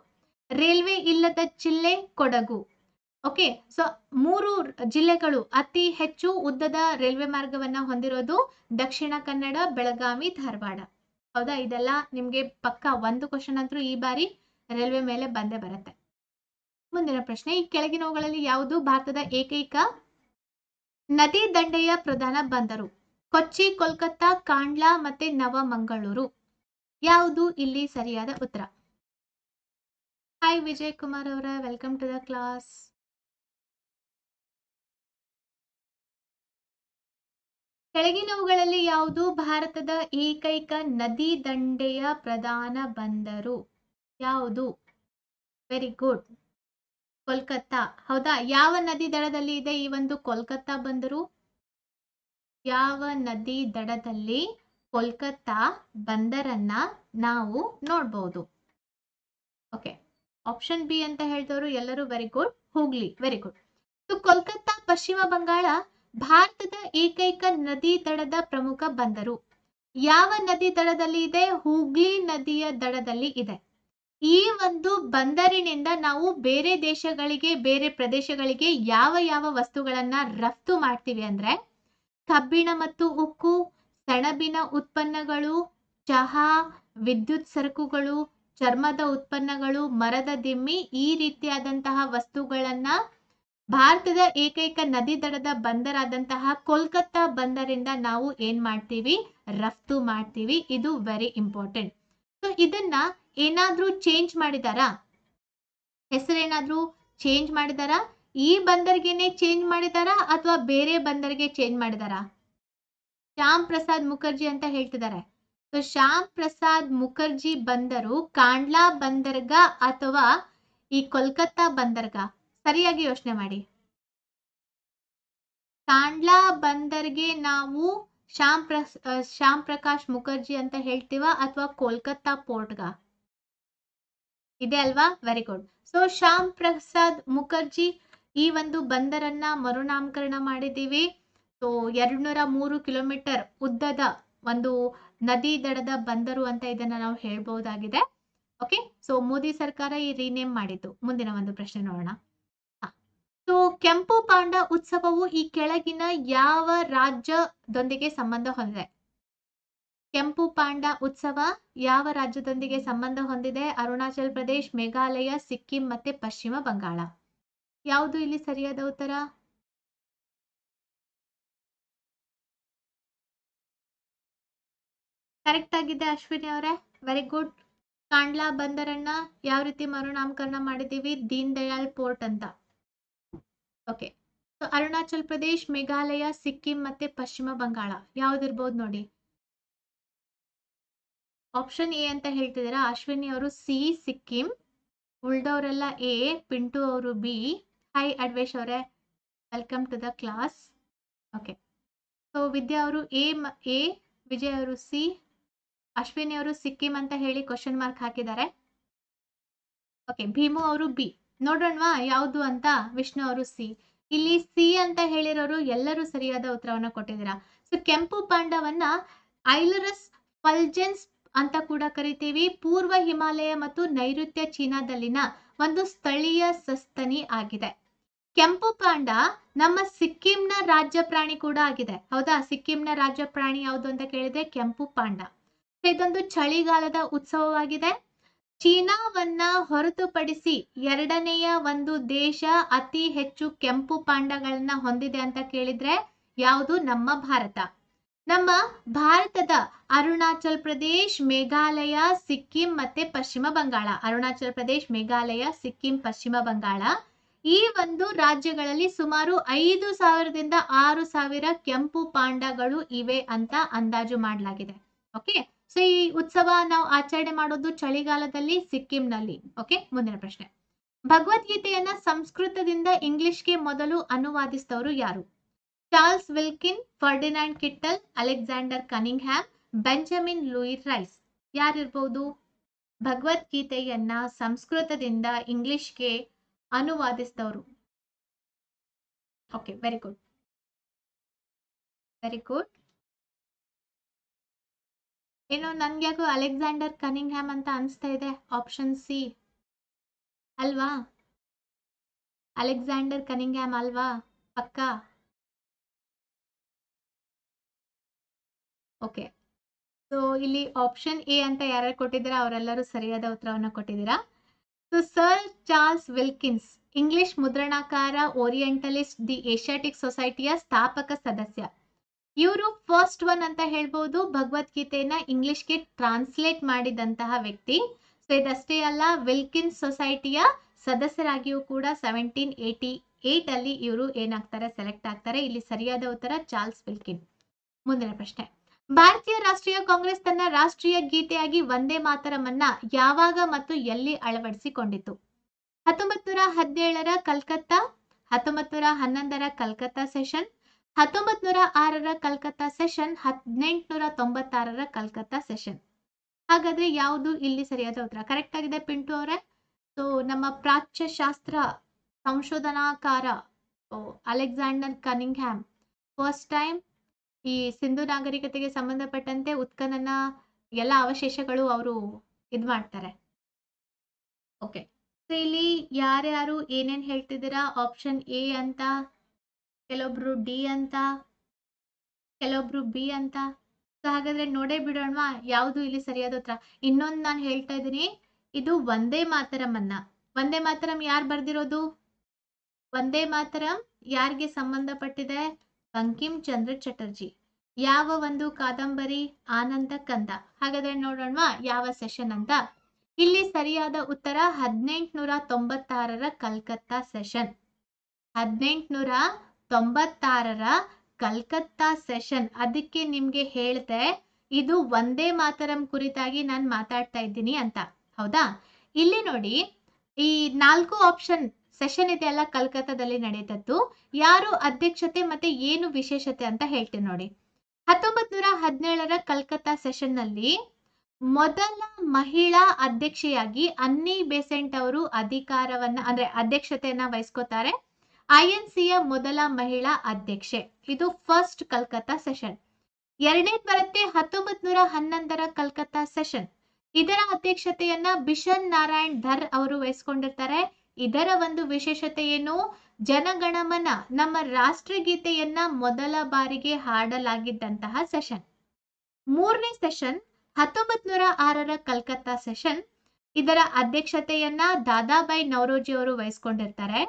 railway ಇಲ್ಲದ ಜಿಲ್ಲೆ ಕೊಡಗು. ಓಕೆ ಸೊ ಮೂರು ಜಿಲ್ಲೆಗಳು ಅತಿ ಹೆಚ್ಚು ಉದ್ದದ ರೈಲ್ವೆ ಮಾರ್ಗವನ್ನ ಹೊಂದಿರೋದು ದಕ್ಷಿಣ ಕನ್ನಡ, ಬೆಳಗಾವಿ, ಧಾರವಾಡ. ಹೌದಾ? ಇದೆಲ್ಲ ನಿಮ್ಗೆ ಪಕ್ಕ ಒಂದು ಕ್ವಶನ್ ಅಂತೂ ಈ ಬಾರಿ ರೈಲ್ವೆ ಮೇಲೆ ಬಂದೇ ಬರುತ್ತೆ. ಮುಂದಿನ ಪ್ರಶ್ನೆ, ಈ ಕೆಳಗಿನವುಗಳಲ್ಲಿ ಯಾವುದು ಭಾರತದ ಏಕೈಕ ನದಿ ದಂಡೆಯ ಪ್ರಧಾನ ಬಂದರು? ಕೊಚ್ಚಿ, ಕೋಲ್ಕತ್ತಾ, ಕಾಂಡ್ಲಾ ಮತ್ತೆ ನವಮಂಗಳೂರು. ಯಾವುದು ಇಲ್ಲಿ ಸರಿಯಾದ ಉತ್ತರ? ಹಾಯ್ ವಿಜಯ್ ಕುಮಾರ್ ಅವರ ವೆಲ್ಕಮ್ ಟು ದ ಕ್ಲಾಸ್ ಕೆಳಗಿನವುಗಳಲ್ಲಿ ಯಾವುದು ಭಾರತದ ಏಕೈಕ ನದಿ ದಂಡೆಯ ಪ್ರಧಾನ ಬಂದರು? ಯಾವುದು? Very good Kolkata. ಹೌದಾ? ಯಾವ ನದಿ ದಡದಲ್ಲಿ ಇದೆ ಈ ಒಂದು ಕೋಲ್ಕತ್ತಾ ಬಂದರು? ಯಾವ ನದಿ ದಡದಲ್ಲಿ ಕೋಲ್ಕತ್ತಾ ಬಂದರನ್ನ ನಾವು ನೋಡ್ಬೋದು. ಓಕೆ ಆಪ್ಷನ್ ಬಿ ಅಂತ ಹೇಳಿದವರು ಎಲ್ಲರೂ very good Hooghly. Very good so Kolkata, ಪಶ್ಚಿಮ ಬಂಗಾಳ, ಭಾರತದ ಏಕೈಕ ನದಿ ದಡದ ಪ್ರಮುಖ ಬಂದರು. ಯಾವ ನದಿ ದಡದಲ್ಲಿ ಇದೆ? ಹೂಗ್ಲಿ ನದಿಯ ದಡದಲ್ಲಿ ಇದೆ. ಈ ಒಂದು ಬಂದರಿನಿಂದ ನಾವು ಬೇರೆ ದೇಶಗಳಿಗೆ, ಬೇರೆ ಪ್ರದೇಶಗಳಿಗೆ ಯಾವ ಯಾವ ವಸ್ತುಗಳನ್ನ ರಫ್ತು ಮಾಡ್ತೀವಿ ಅಂದ್ರೆ ಕಬ್ಬಿಣ ಮತ್ತು ಉಕ್ಕು, ಸೆಣಬಿನ ಉತ್ಪನ್ನಗಳು, ಚಹಾ, ವಿದ್ಯುತ್ ಸರಕುಗಳು, ಚರ್ಮದ ಉತ್ಪನ್ನಗಳು, ಮರದ ದಿಮ್ಮಿ ಈ ರೀತಿಯಾದಂತಹ ವಸ್ತುಗಳನ್ನ ಭಾರತದ ಏಕೈಕ ನದಿ ದಡದ ಬಂದರಾದಂತಹ ಕೋಲ್ಕತ್ತಾ ಬಂದರಿಂದ ನಾವು ಏನ್ ಮಾಡ್ತೀವಿ? ರಫ್ತು ಮಾಡ್ತೀವಿ. ಇದು ವೆರಿ ಇಂಪಾರ್ಟೆಂಟ್ ಸೊ ಇದನ್ನ ಏನಾದ್ರೂ ಚೇಂಜ್ ಮಾಡಿದಾರಾ? ಹೆಸರೇನಾದರೂ ಚೇಂಜ್ ಮಾಡಿದಾರಾ? ಈ ಬಂದರ್ಗೆನೆ ಚೇಂಜ್ ಮಾಡಿದಾರಾ ಅಥವಾ ಬೇರೆ ಬಂದರ್ಗೆ ಚೇಂಜ್ ಮಾಡಿದಾರಾ? ಶ್ಯಾಮ್ ಪ್ರಸಾದ್ ಮುಖರ್ಜಿ ಅಂತ ಹೇಳ್ತಿದ್ದಾರೆ ಸೊ ಶ್ಯಾಮ್ ಪ್ರಸಾದ್ ಮುಖರ್ಜಿ ಬಂದರು ಕಾಂಡ್ಲಾ ಬಂದರ್ಗ ಅಥವಾ ಈ ಕೋಲ್ಕತ್ತಾ ಬಂದರ್ಗ? ಸರಿಯಾಗಿ ಯೋಚನೆ ಮಾಡಿ. ಕಾಂಡ್ಲಾ ಬಂದರ್ಗೆ ನಾವು ಶ್ಯಾಮ್ ಪ್ರಸ್, ಶ್ಯಾಮ್ ಪ್ರಕಾಶ್ ಮುಖರ್ಜಿ ಅಂತ ಹೇಳ್ತೀವ ಅಥವಾ ಕೋಲ್ಕತ್ತಾ ಪೋರ್ಟ್ಗ? ಇದೆ ಅಲ್ವಾ? Very good so Shyam Prasad Mukherjee ಈ ಒಂದು ಬಂದರನ್ನ ಮರುನಾಮಕರಣ ಮಾಡಿದ್ದೀವಿ. ಸೊ ಎರಡ್ನೂರ ಮೂರು ಕಿಲೋಮೀಟರ್ ಉದ್ದದ ಒಂದು ನದಿ ದಡದ ಬಂದರು ಅಂತ ಇದನ್ನ ನಾವು ಹೇಳ್ಬಹುದಾಗಿದೆ ಓಕೆ ಸೊ ಮೋದಿ ಸರ್ಕಾರ ಈ ರೀನೇಮ್ ಮಾಡಿದ್ದು. ಮುಂದಿನ ಒಂದು ಪ್ರಶ್ನೆ ನೋಡೋಣ. ಸೊ ಕೆಂಪು ಪಾಂಡ ಉತ್ಸವವು ಈ ಕೆಳಗಿನ ಯಾವ ರಾಜ್ಯದೊಂದಿಗೆ ಸಂಬಂಧ ಹೊಂದಿದೆ? ಕೆಂಪು ಪಾಂಡ ಉತ್ಸವ ಯಾವ ರಾಜ್ಯದೊಂದಿಗೆ ಸಂಬಂಧ ಹೊಂದಿದೆ? ಅರುಣಾಚಲ್ ಪ್ರದೇಶ್, ಮೇಘಾಲಯ, ಸಿಕ್ಕಿಂ ಮತ್ತೆ ಪಶ್ಚಿಮ ಬಂಗಾಳ. ಯಾವುದು ಇಲ್ಲಿ ಸರಿಯಾದ ಉತ್ತರ? ಕರೆಕ್ಟ್ ಆಗಿದೆ ಅಶ್ವಿನಿ ಅವರೇ. ವೆರಿ ಗುಡ್ ಕಾಂಡ್ಲಾ ಬಂದರನ್ನ ಯಾವ ರೀತಿ ಮರುನಾಮಕರಣ ಮಾಡಿದೀವಿ ದೀನ್ ದಯಾಳ್ ಪೋರ್ಟ್ ಅಂತ. ಓಕೆ ಅರುಣಾಚಲ್ ಪ್ರದೇಶ್, ಮೇಘಾಲಯ, ಸಿಕ್ಕಿಂ ಮತ್ತೆ ಪಶ್ಚಿಮ ಬಂಗಾಳ. ಯಾವ್ದಿರ್ಬೋದು ನೋಡಿ. ಆಪ್ಷನ್ ಎ ಅಂತ ಹೇಳ್ತಿದ್ದೀರಾ? ಅಶ್ವಿನಿ ಅವರು ಸಿ ಸಿಕ್ಕಿಂ ಉಳ್ದವರೆಲ್ಲ ಎ ಪಿಂಟು ಅವರು ಬಿ ಹೈ ಅಡ್ವೇಶ್ ಅವರೇ. Welcome to the class okay so Vidya ಅವರು ಎ ಎ ವಿಜಯ್ ಅವರು ಸಿ ಅಶ್ವಿನಿ ಅವರು ಸಿಕ್ಕಿಂ ಅಂತ ಹೇಳಿ ಕ್ವಶನ್ ಮಾರ್ಕ್ ಹಾಕಿದ್ದಾರೆ. ಓಕೆ ಭೀಮು ಅವರು ಬಿ ನೋಡೋಣವಾ, ಯಾವುದು ಅಂತ? ವಿಷ್ಣು ಅವರು ಸಿ ಇಲ್ಲಿ ಸಿ ಅಂತ ಹೇಳಿರೋರು ಎಲ್ಲರೂ ಸರಿಯಾದ ಉತ್ತರವನ್ನು ಕೊಟ್ಟಿದ್ದೀರಾ. ಸೊ ಕೆಂಪು ಪಾಂಡವನ್ನ ಐಲರಸ್ ಫಲ್ಜೆನ್ಸ್ ಅಂತ ಕೂಡ ಕರಿತೀವಿ. ಪೂರ್ವ ಹಿಮಾಲಯ ಮತ್ತು ನೈಋತ್ಯ ಚೀನಾದಲ್ಲಿನ ಒಂದು ಸ್ಥಳೀಯ ಸಸ್ತನಿ ಆಗಿದೆ. ಕೆಂಪು ಪಾಂಡ ನಮ್ಮ ಸಿಕ್ಕಿಂನ ರಾಜ್ಯ ಪ್ರಾಣಿ ಕೂಡ ಆಗಿದೆ. ಹೌದಾ? ಸಿಕ್ಕಿಂನ ರಾಜ್ಯ ಪ್ರಾಣಿ ಯಾವುದು ಅಂತ ಕೇಳಿದ್ರೆ ಕೆಂಪು ಪಾಂಡ. ಇದೊಂದು ಚಳಿಗಾಲದ ಉತ್ಸವವಾಗಿದೆ. ಚೀನಾವನ್ನ ಹೊರತುಪಡಿಸಿ ಎರಡನೆಯ ಒಂದು ದೇಶ ಅತಿ ಹೆಚ್ಚು ಕೆಂಪು ಪಾಂಡಗಳನ್ನ ಹೊಂದಿದೆ ಅಂತ ಕೇಳಿದ್ರೆ ಯಾವುದು? ನಮ್ಮ ಭಾರತ. ನಮ್ಮ ಭಾರತದ ಅರುಣಾಚಲ್ ಪ್ರದೇಶ್, ಮೇಘಾಲಯ, ಸಿಕ್ಕಿಂ ಮತ್ತೆ ಪಶ್ಚಿಮ ಬಂಗಾಳ. ಅರುಣಾಚಲ್ ಪ್ರದೇಶ್, ಮೇಘಾಲಯ, ಸಿಕ್ಕಿಂ, ಪಶ್ಚಿಮ ಬಂಗಾಳ. ಈ ಒಂದು ರಾಜ್ಯಗಳಲ್ಲಿ ಸುಮಾರು ಐದು ಸಾವಿರದಿಂದ ಆರು ಸಾವಿರ ಕೆಂಪು ಪಾಂಡಗಳು ಇವೆ ಅಂತ ಅಂದಾಜು ಮಾಡಲಾಗಿದೆ. ಓಕೆ? ಸೊ ಈ ಉತ್ಸವ ನಾವು ಆಚರಣೆ ಮಾಡೋದು ಚಳಿಗಾಲದಲ್ಲಿ, ಸಿಕ್ಕಿಂನಲ್ಲಿ. ಓಕೆ? ಮುಂದಿನ ಪ್ರಶ್ನೆ. ಭಗವದ್ಗೀತೆಯನ್ನ ಸಂಸ್ಕೃತದಿಂದ ಇಂಗ್ಲಿಷ್ಗೆ ಮೊದಲು ಅನುವಾದಿಸಿದವರು ಯಾರು? Charles Wilkin Ferdinand Kittel Alexander Cunningham Benjamin Louis Rice ಯಾರಿರ್ಬೋದು? ಭಗವದ್ಗೀತೆಯನ್ನ ಸಂಸ್ಕೃತದಿಂದ ಇಂಗ್ಲಿಷ್ಗೆ ಅನುವಾದಿಸಿದವರು. Okay very good very good ಏನೋ ನನ್ಗ್ಯಾಕೋ ಅಲೆಕ್ಸಾಂಡರ್ ಕನಿಂಗ್ಹ್ಯಾಮ್ ಅಂತ ಅನಿಸ್ತಾ ಇದೆ. ಆಪ್ಷನ್ ಸಿ ಅಲ್ವಾ? ಅಲೆಕ್ಸಾಂಡರ್ ಕನಿಂಗ್ಹ್ಯಾಮ್ ಅಲ್ವಾ? ಪಕ್ಕಾ? ಓಕೆ ಸೊ ಇಲ್ಲಿ ಆಪ್ಷನ್ ಎ ಅಂತ ಯಾರ್ಯಾರು ಕೊಟ್ಟಿದ್ದೀರಾ, ಅವರೆಲ್ಲರೂ ಸರಿಯಾದ ಉತ್ತರವನ್ನು ಕೊಟ್ಟಿದ್ದೀರಾ? So sir Charles Wilkins English ಮುದ್ರಣಾಕಾರ orientalist the Asiatic ಸೊಸೈಟಿಯ ಸ್ಥಾಪಕ ಸದಸ್ಯ. ಇವರು ಫಸ್ಟ್ ಒನ್ ಅಂತ ಹೇಳ್ಬೋದು ಭಗವದ್ಗೀತೆಯನ್ನ ಇಂಗ್ಲಿಷ್ಗೆ ಟ್ರಾನ್ಸ್ಲೇಟ್ ಮಾಡಿದಂತಹ ವ್ಯಕ್ತಿ. ಸೊ ಇದಷ್ಟೇ ಅಲ್ಲ ವಿಲ್ಕಿನ್ಸ್ ಸೊಸೈಟಿಯ ಸದಸ್ಯರಾಗಿಯೂ ಕೂಡ ಸೆವೆಂಟೀನ್ ಏಯ್ಟಿ ಏಟ್ ಅಲ್ಲಿ ಇವರು ಏನಾಗ್ತಾರೆ ಸೆಲೆಕ್ಟ್ ಆಗ್ತಾರೆ. ಇಲ್ಲಿ ಸರಿಯಾದ ಉತ್ತರ ಚಾರ್ಲ್ಸ್ ವಿಲ್ಕಿನ್ ಮುಂದಿನ ಪ್ರಶ್ನೆ. ಭಾರತೀಯ ರಾಷ್ಟ್ರೀಯ ಕಾಂಗ್ರೆಸ್ ತನ್ನ ರಾಷ್ಟ್ರೀಯ ಗೀತೆಯಾಗಿ ವಂದೇ ಮಾತರಮನ್ನ ಯಾವಾಗ ಮತ್ತು ಎಲ್ಲಿ ಅಳವಡಿಸಿಕೊಂಡಿತು? ಹತ್ತೊಂಬತ್ ನೂರ ಹದಿನೇಳರ ಕಲ್ಕತ್ತಾ ಹತ್ತೊಂಬತ್ ನೂರ ಹನ್ನೊಂದರ ಕಲ್ಕತ್ತಾ ಸೆಷನ್ ಹತ್ತೊಂಬತ್ ನೂರ ಆರರ ಕಲ್ಕತ್ತಾ ಸೆಷನ್, ಹದಿನೆಂಟುನೂರ ತೊಂಬತ್ತಾರರ ಕಲ್ಕತ್ತಾ ಸೆಷನ್. ಹಾಗಾದ್ರೆ ಯಾವುದು ಇಲ್ಲಿ ಸರಿಯಾದ ಉತ್ತರ? ಕರೆಕ್ಟ್ ಆಗಿದೆ ಪಿಂಟು ಅವರೇ. ಸೊ ನಮ್ಮ ಪ್ರಾಚ್ಯಶಾಸ್ತ್ರ ಸಂಶೋಧನಾಕಾರ ಅಲೆಕ್ಸಾಂಡರ್ ಕನಿಂಗ್ಹ್ಯಾಮ್ ಫಸ್ಟ್ ಟೈಮ್ ಈ ಸಿಂಧು ನಾಗರಿಕತೆಗೆ ಸಂಬಂಧಪಟ್ಟಂತೆ ಉತ್ಖನನ ಎಲ್ಲ ಅವಶೇಷಗಳು ಅವರು ಇದ್ ಮಾಡ್ತಾರೆ. ಓಕೆ ಸೊ ಇಲ್ಲಿ ಯಾರ್ಯಾರು ಏನೇನ್ ಹೇಳ್ತಿದ್ದೀರಾ? ಆಪ್ಷನ್ ಎ ಅಂತ, ಕೆಲವೊಬ್ರು ಡಿ ಅಂತ, ಕೆಲವೊಬ್ರು ಬಿ ಅಂತ. ಸೊ ಹಾಗಾದ್ರೆ ನೋಡೇ ಬಿಡೋಣವಾ? ಯಾವುದು ಇಲ್ಲಿ ಸರಿಯಾದ ಉತ್ತರ? ಇನ್ನೊಂದು ನಾನು ಹೇಳ್ತಾ ಇದ್ದೀನಿ. ಇದು ಒಂದೇ ಮಾತರಂ ಅನ್ನ. ಒಂದೇ ಮಾತರಂ ಯಾರು ಬರ್ದಿರೋದು? ಒಂದೇ ಮಾತರಂ ಯಾರಿಗೆ ಸಂಬಂಧಪಟ್ಟಿದೆ? ಬಂಕಿಂ ಚಂದ್ರ ಚಟರ್ಜಿ. ಯಾವ ಒಂದು ಕಾದಂಬರಿ ಆನಂದ ಕಂದ ಹಾಗಾದ್ರೆ ನೋಡೋಣವಾ ಯಾವ ಸೆಷನ್ ಅಂತ. ಇಲ್ಲಿ ಸರಿಯಾದ ಉತ್ತರ ಹದಿನೆಂಟುನೂರ ತೊಂಬತ್ತಾರರ ಕಲ್ಕತ್ತಾ ಸೆಷನ್ ಹದಿನೆಂಟುನೂರ ತೊಂಬತ್ತಾರರ ಕಲ್ಕತ್ತಾ ಸೆಷನ್ ಅದಕ್ಕೆ ನಿಮ್ಗೆ ಹೇಳ್ದೆ, ಇದು ಒಂದೇ ಮಾತರಂ ಕುರಿತಾಗಿ ನಾನು ಮಾತಾಡ್ತಾ ಇದ್ದೀನಿ ಅಂತ. ಹೌದಾ? ಇಲ್ಲಿ ನೋಡಿ, ಈ ನಾಲ್ಕು ಆಪ್ಷನ್ ಸೆಷನ್ ಇದೆಯಲ್ಲ ಕಲ್ಕತ್ತಾದಲ್ಲಿ ನಡೆದದ್ದು. ಯಾರು ಅಧ್ಯಕ್ಷತೆ ಮತ್ತೆ ಏನು ವಿಶೇಷತೆ ಅಂತ ಹೇಳ್ತೀನಿ ನೋಡಿ. ಹತ್ತೊಂಬತ್ ನೂರ ಹದಿನೇಳರ ಕಲ್ಕತ್ತಾ ಸೆಷನ್ನಲ್ಲಿ ಮೊದಲ ಮಹಿಳಾ ಅಧ್ಯಕ್ಷೆಯಾಗಿ ಅನ್ನಿ ಬೇಸೆಂಟ್ ಅವರು ಅಧಿಕಾರವನ್ನ, ಅಂದ್ರೆ ಅಧ್ಯಕ್ಷತೆಯನ್ನ ವಹಿಸ್ಕೋತಾರೆ. ಐ ಎನ್ ಸಿಯ ಮೊದಲ ಮಹಿಳಾ ಅಧ್ಯಕ್ಷೆ. ಇದು ಫಸ್ಟ್ ಕಲ್ಕತ್ತಾ ಸೆಷನ್. ಎರಡನೇ ಬರುತ್ತೆ ಹತ್ತೊಂಬತ್ ನೂರ ಹನ್ನೊಂದರ ಕಲ್ಕತ್ತಾ ಸೆಷನ್. ಇದರ ಅಧ್ಯಕ್ಷತೆಯನ್ನ ಬಿಷನ್ ನಾರಾಯಣ್ ಧರ್ ಅವರು ವಹಿಸ್ಕೊಂಡಿರ್ತಾರೆ. ಇದರ ಒಂದು ವಿಶೇಷತೆ ಏನು? ಜನಗಣಮನ ನಮ್ಮ ರಾಷ್ಟ್ರಗೀತೆಯನ್ನ ಮೊದಲ ಬಾರಿಗೆ ಹಾಡಲಾಗಿದ್ದಂತಹ ಸೆಷನ್. ಮೂರನೇ ಸೆಷನ್ ಹತ್ತೊಂಬತ್ ನೂರ ಆರರ ಕಲ್ಕತ್ತಾ ಸೆಷನ್, ಇದರ ಅಧ್ಯಕ್ಷತೆಯನ್ನ ದಾದಾಬಾಯಿ ನವರೋಜಿ ಅವರು ವಹಿಸ್ಕೊಂಡಿರ್ತಾರೆ.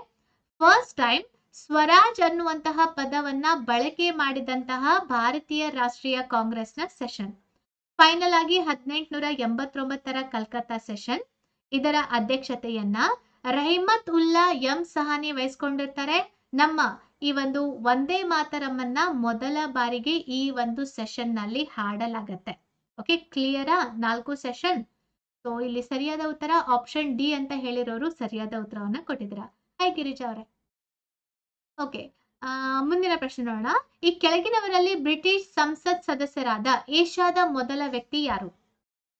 ಫಸ್ಟ್ ಟೈಮ್ ಸ್ವರಾಜ್ ಅನ್ನುವಂತಹ ಪದವನ್ನ ಬಳಕೆ ಮಾಡಿದಂತಹ ಭಾರತೀಯ ರಾಷ್ಟ್ರೀಯ ಕಾಂಗ್ರೆಸ್ನ ಸೆಷನ್. ಫೈನಲ್ ಆಗಿ ಹದಿನೆಂಟುನೂರ ಎಂಬತ್ತೊಂಬತ್ತರ ಕಲ್ಕತ್ತಾ ಸೆಷನ್, ಇದರ ಅಧ್ಯಕ್ಷತೆಯನ್ನ ರಹಿಮತ್ ಉಲ್ಲಾ ಎಂ ಸಹಾನಿ ವಹಿಸ್ಕೊಂಡಿರ್ತಾರೆ. ನಮ್ಮ ಈ ಒಂದು ಒಂದೇ ಮಾತರಮ್ಮನ್ನ ಮೊದಲ ಬಾರಿಗೆ ಈ ಒಂದು ಸೆಷನ್ನಲ್ಲಿ ಹಾಡಲಾಗತ್ತೆ. ಓಕೆ ಕ್ಲಿಯರಾ ನಾಲ್ಕು ಸೆಷನ್ ಸೊ ಇಲ್ಲಿ ಸರಿಯಾದ ಉತ್ತರ ಆಪ್ಷನ್ ಡಿ ಅಂತ ಹೇಳಿರೋರು ಸರಿಯಾದ ಉತ್ತರವನ್ನ ಕೊಟ್ಟಿದ್ದೀರಾ? ಹಾಯ್ ಗಿರಿಜಾ ಅವರೇ. ಓಕೆ ಮುಂದಿನ ಪ್ರಶ್ನೆ ನೋಡೋಣ. ಈ ಕೆಳಗಿನವರಲ್ಲಿ ಬ್ರಿಟಿಷ್ ಸಂಸತ್ ಸದಸ್ಯರಾದ ಏಷ್ಯಾದ ಮೊದಲ ವ್ಯಕ್ತಿ ಯಾರು?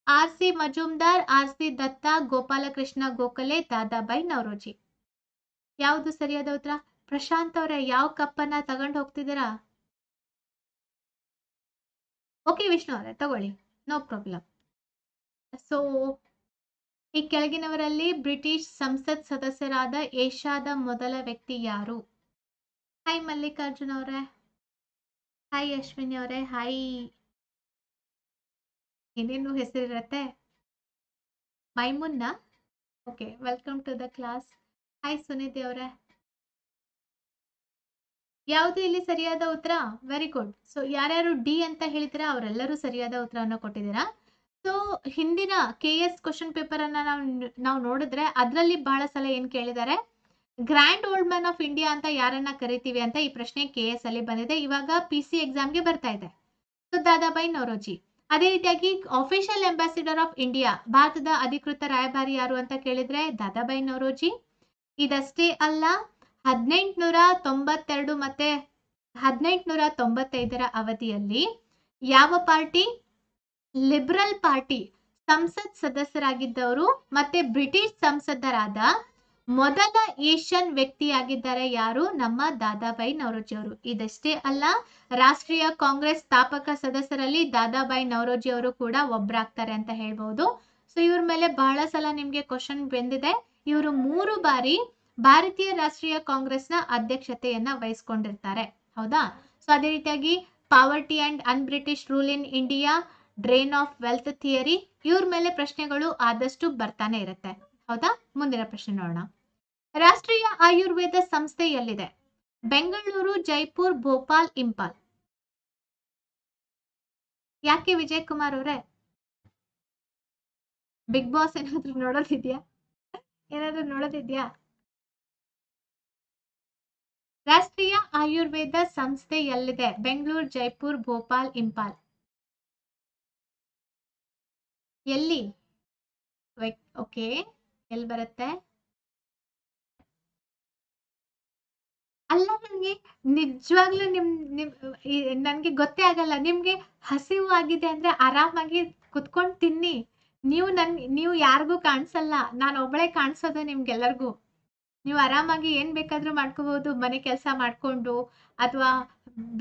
R C Majumdar, R C Dutta, Gopalakrishna Gokhale, Dadabhai Naoroji. ಯಾವುದು ಸರಿಯಾದ ಉತ್ತರ? ಪ್ರಶಾಂತ್ ಅವರೇ, ಯಾವ ಕಪ್ಪನ್ನ ತಗೊಂಡು ಹೋಗ್ತಿದ್ದೀರಾ? ಓಕೆ ವಿಷ್ಣು ಅವರೇ, ತಗೊಳ್ಳಿ. No problem. ಸೊ, ಈ ಕೆಳಗಿನವರಲ್ಲಿ ಬ್ರಿಟಿಷ್ ಸಂಸತ್ ಸದಸ್ಯರಾದ ಏಷ್ಯಾದ ಮೊದಲ ವ್ಯಕ್ತಿ ಯಾರು? ಹಾಯ್ ಮಲ್ಲಿಕಾರ್ಜುನ್ ಅವರೇ. ಹಾಯ್ ಅಶ್ವಿನಿ ಅವರೇ. ಹಾಯ್ ಏನೇನು ಹೆಸರಿರತ್ತೆ? ಮೈಮುನ್ನ? Okay welcome to the class hi Sunidhi ಅವರೇ. ಯಾವುದು ಇಲ್ಲಿ ಸರಿಯಾದ ಉತ್ತರ? ವೆರಿ ಗುಡ್ ಸೊ ಯಾರ್ಯಾರು ಡಿ ಅಂತ ಹೇಳಿದಿರಾ, ಅವರೆಲ್ಲರೂ ಸರಿಯಾದ ಉತ್ತರವನ್ನು ಕೊಟ್ಟಿದ್ದೀರಾ. ಸೊ ಹಿಂದಿನ ಕೆ ಎಸ್ ಕ್ವಶನ್ ಪೇಪರ್ ಅನ್ನ ನಾವು ನಾವು ನೋಡಿದ್ರೆ ಅದರಲ್ಲಿ ಬಹಳ ಸಲ ಏನ್ ಕೇಳಿದ್ದಾರೆ grand old man of India ಅಂತ ಯಾರನ್ನ ಕರಿತೀವಿ ಅಂತ ಈ ಪ್ರಶ್ನೆ ಕೆ ಅಲ್ಲಿ ಬಂದಿದೆ. ಇವಾಗ ಪಿ ಸಿ ಎಕ್ಸಾಮ್ಗೆ ಬರ್ತಾ ಇದೆ. ಸೊ ದಾದಾಬಾಯಿ ನವರೋಜಿ. ಅದೇ ರೀತಿಯಾಗಿ ಅಫಿಷಿಯಲ್ ಅಂಬಾಸಿಡರ್ ಆಫ್ ಇಂಡಿಯಾ ಭಾರತದ ಅಧಿಕೃತ ರಾಯಭಾರಿ ಯಾರು ಅಂತ ಕೇಳಿದ್ರೆ ದಾದಾಬಾಯಿ ನವರೋಜಿ. ಇದಷ್ಟೇ ಅಲ್ಲ ಹದಿನೆಂಟುನೂರ ತೊಂಬತ್ತೆರಡು ಮತ್ತೆ ಹದಿನೆಂಟುನೂರ ತೊಂಬತ್ತೈದರ ಅವಧಿಯಲ್ಲಿ ಯಾವ ಪಾರ್ಟಿ? ಲಿಬರಲ್ ಪಾರ್ಟಿ ಸಂಸತ್ ಸದಸ್ಯರಾಗಿದ್ದವರು ಮತ್ತೆ ಬ್ರಿಟಿಷ್ ಸಂಸದರಾದ ಮೊದಲ ಏಷ್ಯನ್ ವ್ಯಕ್ತಿಯಾಗಿದ್ದಾರೆ ಯಾರು? ನಮ್ಮ ದಾದಾಬಾಯಿ ನವರೋಜಿ ಅವರು ಇದಷ್ಟೇ ಅಲ್ಲ, ರಾಷ್ಟ್ರೀಯ ಕಾಂಗ್ರೆಸ್ ಸ್ಥಾಪಕ ಸದಸ್ಯರಲ್ಲಿ ದಾದಾಬಾಯಿ ನವರೋಜಿ ಅವರು ಕೂಡ ಒಬ್ಬರಾಗ್ತಾರೆ ಅಂತ ಹೇಳ್ಬಹುದು ಸೊ ಇವ್ರ ಮೇಲೆ ಬಹಳ ಸಲ ನಿಮ್ಗೆ ಕ್ವಶನ್ ಬಂದಿದೆ. ಇವರು ಮೂರು ಬಾರಿ ಭಾರತೀಯ ರಾಷ್ಟ್ರೀಯ ಕಾಂಗ್ರೆಸ್ನ ಅಧ್ಯಕ್ಷತೆಯನ್ನ ವಹಿಸ್ಕೊಂಡಿರ್ತಾರೆ. ಹೌದಾ? ಸೊ ಅದೇ ರೀತಿಯಾಗಿ poverty and un British rule in India drain of wealth theory ಇವ್ರ ಮೇಲೆ ಪ್ರಶ್ನೆಗಳು ಆದಷ್ಟು ಬರ್ತಾನೆ ಇರುತ್ತೆ. ಹೌದಾ? ಮುಂದಿನ ಪ್ರಶ್ನೆ ನೋಡೋಣ. ರಾಷ್ಟ್ರೀಯ ಆಯುರ್ವೇದ ಸಂಸ್ಥೆ ಎಲ್ಲಿದೆ ಬೆಂಗಳೂರು, ಜೈಪುರ್, ಭೋಪಾಲ್ ಇಂಪಾಲ್ ಯಾಕೆ ವಿಜಯ್ ಕುಮಾರ್ ಅವರೇ? ಬಿಗ್ ಬಾಸ್ ಏನಾದ್ರು ನೋಡೋದಿದ್ಯಾ? ಏನಾದ್ರು ನೋಡೋದಿದ್ಯಾ? ರಾಷ್ಟ್ರೀಯ ಆಯುರ್ವೇದ ಸಂಸ್ಥೆ ಎಲ್ಲಿದೆ ಬೆಂಗಳೂರು, ಜೈಪುರ್, ಭೋಪಾಲ್ ಇಂಪಾಲ್ ಎಲ್ಲಿ? ಓಕೆ. ಎಲ್ಲಿ ಬರುತ್ತೆ? ಅಲ್ಲ ನನಗೆ ನಿಜವಾಗ್ಲೂ ನಿಮ್ ನಿಮ್ ನನಗೆ ಗೊತ್ತೇ ಆಗಲ್ಲ. ನಿಮ್ಗೆ ಹಸಿವು ಆಗಿದೆ ಅಂದ್ರೆ ಆರಾಮಾಗಿ ಕುತ್ಕೊಂಡು ತಿನ್ನಿ. ನೀವು ನನ್, ನೀವು ಯಾರಿಗೂ ಕಾಣಿಸಲ್ಲ. ನಾನು ಒಬ್ಬಳೆ ಕಾಣಿಸೋದು ನಿಮ್ಗೆಲ್ಲರಿಗೂ. ನೀವು ಆರಾಮಾಗಿ ಏನ್ ಬೇಕಾದ್ರೂ ಮಾಡ್ಕೋಬಹುದು ಮನೆ ಕೆಲಸ ಮಾಡ್ಕೊಂಡು ಅಥವಾ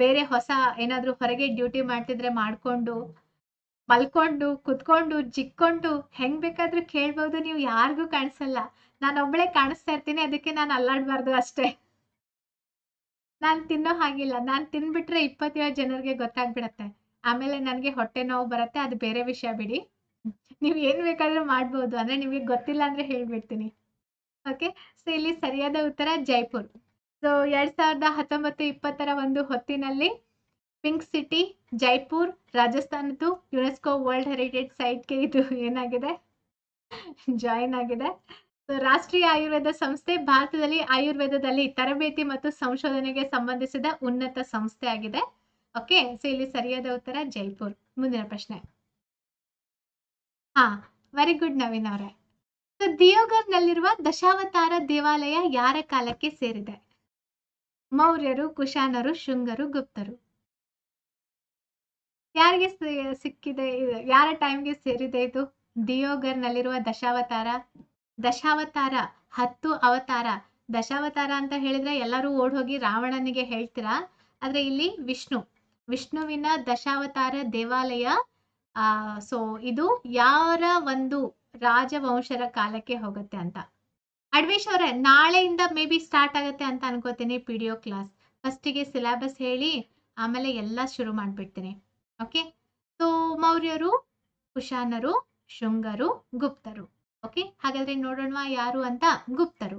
ಬೇರೆ ಹೊಸ ಏನಾದ್ರೂ ಹೊರಗೆ ಡ್ಯೂಟಿ ಮಾಡ್ತಿದ್ರೆ ಮಾಡ್ಕೊಂಡು, ಮಲ್ಕೊಂಡು, ಕುತ್ಕೊಂಡು, ಜಿಕ್ಕೊಂಡು ಹೆಂಗ್ ಬೇಕಾದ್ರೂ ಕೇಳ್ಬೋದು. ನೀವು ಯಾರಿಗೂ ಕಾಣಿಸಲ್ಲ. ನಾನು ಒಬ್ಬಳೆ ಕಾಣಿಸ್ತಾ ಇರ್ತೀನಿ. ಅದಕ್ಕೆ ನಾನು ಅಲ್ಲಾಡ್ಬಾರ್ದು ಅಷ್ಟೇ. ನಾನ್ ತಿನ್ನೋ ಹಾಗಿಲ್ಲ. ನಾನ್ ತಿನ್ಬಿಟ್ರೆ ಇಪ್ಪತ್ತೇಳು ಜನರಿಗೆ ಗೊತ್ತಾಗ್ಬಿಡತ್ತೆ. ಆಮೇಲೆ ನನಗೆ ಹೊಟ್ಟೆ ನೋವು ಬರುತ್ತೆ. ಅದು ಬೇರೆ ವಿಷಯ ಬಿಡಿ. ನೀವು ಏನ್ ಬೇಕಾದ್ರೂ ಮಾಡ್ಬೋದು. ಅಂದ್ರೆ ನಿಮಗೆ ಗೊತ್ತಿಲ್ಲ ಅಂದ್ರೆ ಹೇಳ್ಬಿಡ್ತೀನಿ. ಓಕೆ ಸೊ ಇಲ್ಲಿ ಸರಿಯಾದ ಉತ್ತರ ಜೈಪುರ್. ಸೊ ಎರಡ್ ಸಾವಿರದ ಹತ್ತೊಂಬತ್ತು ಇಪ್ಪತ್ತರ ಒಂದು ಹೊತ್ತಿನಲ್ಲಿ ಪಿಂಕ್ ಸಿಟಿ ಜೈಪುರ್, ರಾಜಸ್ಥಾನದ್ದು ಯುನೆಸ್ಕೋ ವರ್ಲ್ಡ್ ಹೆರಿಟೇಜ್ ಸೈಟ್ಗೆ ಇದು ಏನಾಗಿದೆ? ಜಾಯಿನ್ ಆಗಿದೆ. ರಾಷ್ಟ್ರೀಯ ಆಯುರ್ವೇದ ಸಂಸ್ಥೆ ಭಾರತದಲ್ಲಿ ಆಯುರ್ವೇದದಲ್ಲಿ ತರಬೇತಿ ಮತ್ತು ಸಂಶೋಧನೆಗೆ ಸಂಬಂಧಿಸಿದ ಉನ್ನತ ಸಂಸ್ಥೆ ಆಗಿದೆ. ಓಕೆ ಸೊ ಇಲ್ಲಿ ಸರಿಯಾದ ಉತ್ತರ ಜೈಪುರ್. ಮುಂದಿನ ಪ್ರಶ್ನೆ. ಹಾ ವೆರಿ ಗುಡ್ ನವೀನ್ ಅವರೇ. ಸೊ ದಿಯೋಗರ್ ನಲ್ಲಿರುವ ದಶಾವತಾರ ದೇವಾಲಯ ಯಾರ ಕಾಲಕ್ಕೆ ಸೇರಿದೆ? ಮೌರ್ಯರು, ಕುಶಾನರು, ಶೃಂಗರು, ಗುಪ್ತರು. ಯಾರಿಗೆ ಸಿಕ್ಕಿದೆ ಯಾರ ಟೈಮ್ಗೆ ಸೇರಿದೆ ಇದು? ದಿಯೋಗರ್ ನಲ್ಲಿರುವ ದಶಾವತಾರ ದಶಾವತಾರ, ಹತ್ತು ಅವತಾರ. ದಶಾವತಾರ ಅಂತ ಹೇಳಿದ್ರೆ ಎಲ್ಲರೂ ಓಡ್ ಹೋಗಿ ರಾವಣನಿಗೆ ಹೇಳ್ತೀರಾ? ಆದ್ರೆ ಇಲ್ಲಿ ವಿಷ್ಣು. ವಿಷ್ಣುವಿನ ದಶಾವತಾರ ದೇವಾಲಯ, ಆ, ಸೊ ಇದು ಯಾರ ಒಂದು ರಾಜವಂಶರ ಕಾಲಕ್ಕೆ ಹೋಗುತ್ತೆ ಅಂತ. ಅಡ್ವೇಶ್ ಅವರೇ, ನಾಳೆಯಿಂದ ಮೇ ಬಿ ಸ್ಟಾರ್ಟ್ ಆಗುತ್ತೆ ಅಂತ ಅನ್ಕೋತೀನಿ ಪಿ ಡಿ ಒ ಕ್ಲಾಸ್. ಫಸ್ಟಿಗೆ ಸಿಲೆಬಸ್ ಹೇಳಿ, ಆಮೇಲೆ ಎಲ್ಲ ಶುರು ಮಾಡ್ಬಿಡ್ತೀನಿ. ಓಕೆ? ಸೊ ಮೌರ್ಯರು, ಕುಶಾನರು, ಶೃಂಗರು, ಗುಪ್ತರು. ಓಕೆ? ಹಾಗಾದ್ರೆ ನೋಡೋಣ ಯಾರು ಅಂತ ಗುಪ್ತರು.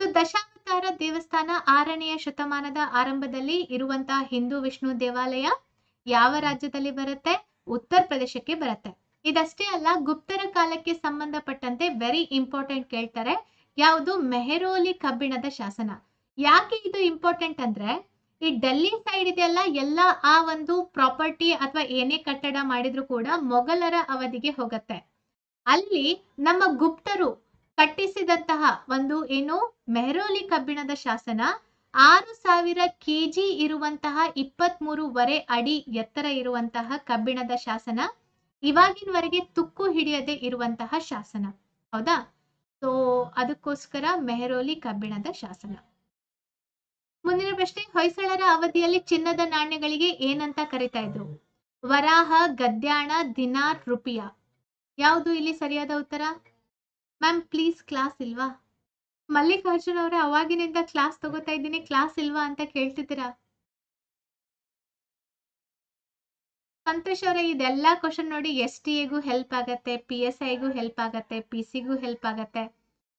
ದಶಾವತಾರ ದೇವಸ್ಥಾನ ಆರನೆಯ ಶತಮಾನದ ಆರಂಭದಲ್ಲಿ ಇರುವಂತಹ ಹಿಂದೂ ವಿಷ್ಣು ದೇವಾಲಯ ಯಾವ ರಾಜ್ಯದಲ್ಲಿ ಬರುತ್ತೆ? ಉತ್ತರ ಪ್ರದೇಶಕ್ಕೆ ಬರುತ್ತೆ. ಇದಷ್ಟೇ ಅಲ್ಲ, ಗುಪ್ತರ ಕಾಲಕ್ಕೆ ಸಂಬಂಧಪಟ್ಟಂತೆ ವೆರಿ ಇಂಪಾರ್ಟೆಂಟ್ ಕೇಳ್ತಾರೆ. ಯಾವುದು? ಮೆಹರೋಲಿ ಕಬ್ಬಿಣದ ಶಾಸನ. ಯಾಕೆ ಇದು ಇಂಪಾರ್ಟೆಂಟ್ ಅಂದ್ರೆ, ಈ ಡೆಲ್ಲಿ ಸೈಡ್ ಇದೆಯಲ್ಲ, ಎಲ್ಲ ಆ ಒಂದು ಪ್ರಾಪರ್ಟಿ ಅಥವಾ ಏನೇ ಕಟ್ಟಡ ಮಾಡಿದ್ರು ಕೂಡ ಮೊಘಲರ ಅವಧಿಗೆ ಹೋಗತ್ತೆ. ಅಲ್ಲಿ ನಮ್ಮ ಗುಪ್ತರು ಕಟ್ಟಿಸಿದಂತಹ ಒಂದು ಏನು ಮೆಹರೋಲಿ ಕಬ್ಬಿಣದ ಶಾಸನ, ಆರು ಸಾವಿರ ಕೆಜಿ ಇರುವಂತಹ ಇಪ್ಪತ್ತ್ ಮೂರುವರೆ ಅಡಿ ಎತ್ತರ ಇರುವಂತಹ ಕಬ್ಬಿಣದ ಶಾಸನ, ಇವಾಗಿನವರೆಗೆ ತುಕ್ಕು ಹಿಡಿಯದೆ ಇರುವಂತಹ ಶಾಸನ. ಹೌದಾ? ಸೊ ಅದಕ್ಕೋಸ್ಕರ ಮೆಹರೋಲಿ ಕಬ್ಬಿಣದ ಶಾಸನ. ಮುಂದಿನ ಪ್ರಶ್ನೆ ಹೊಯ್ಸಳರ ಅವಧಿಯಲ್ಲಿ ಚಿನ್ನದ ನಾಣ್ಯಗಳಿಗೆ ಏನಂತ ಕರಿತಾ ಇದ್ರು? ವರಾಹ, ಗದ್ಯಾಣ, ದಿನಾರ್, ರುಪಿಯ. ಯಾವುದು ಇಲ್ಲಿ ಸರಿಯಾದ ಉತ್ತರ? ಮ್ಯಾಮ್ ಪ್ಲೀಸ್ ಕ್ಲಾಸ್ ಇಲ್ವಾ? ಮಲ್ಲಿಕಾರ್ಜುನ್ ಅವರೇ, ಅವಾಗಿನಿಂದ ಕ್ಲಾಸ್ ತಗೋತಾ ಇದ್ದೀನಿ. ಕ್ಲಾಸ್ ಇಲ್ವಾ ಅಂತ ಕೇಳ್ತಿದ್ದೀರಾ? ಸಂತೋಷ್ ಅವರೇ, ಇದೆಲ್ಲ ಕ್ವಶನ್ ನೋಡಿ ಎಸ್ ಟಿ ಎಗೂ ಹೆಲ್ಪ್ ಆಗತ್ತೆ, ಪಿ ಎಸ್ ಐಗೂ ಹೆಲ್ಪ್ ಆಗತ್ತೆ, ಪಿ ಸಿಗೂ ಹೆಲ್ಪ್ ಆಗತ್ತೆ.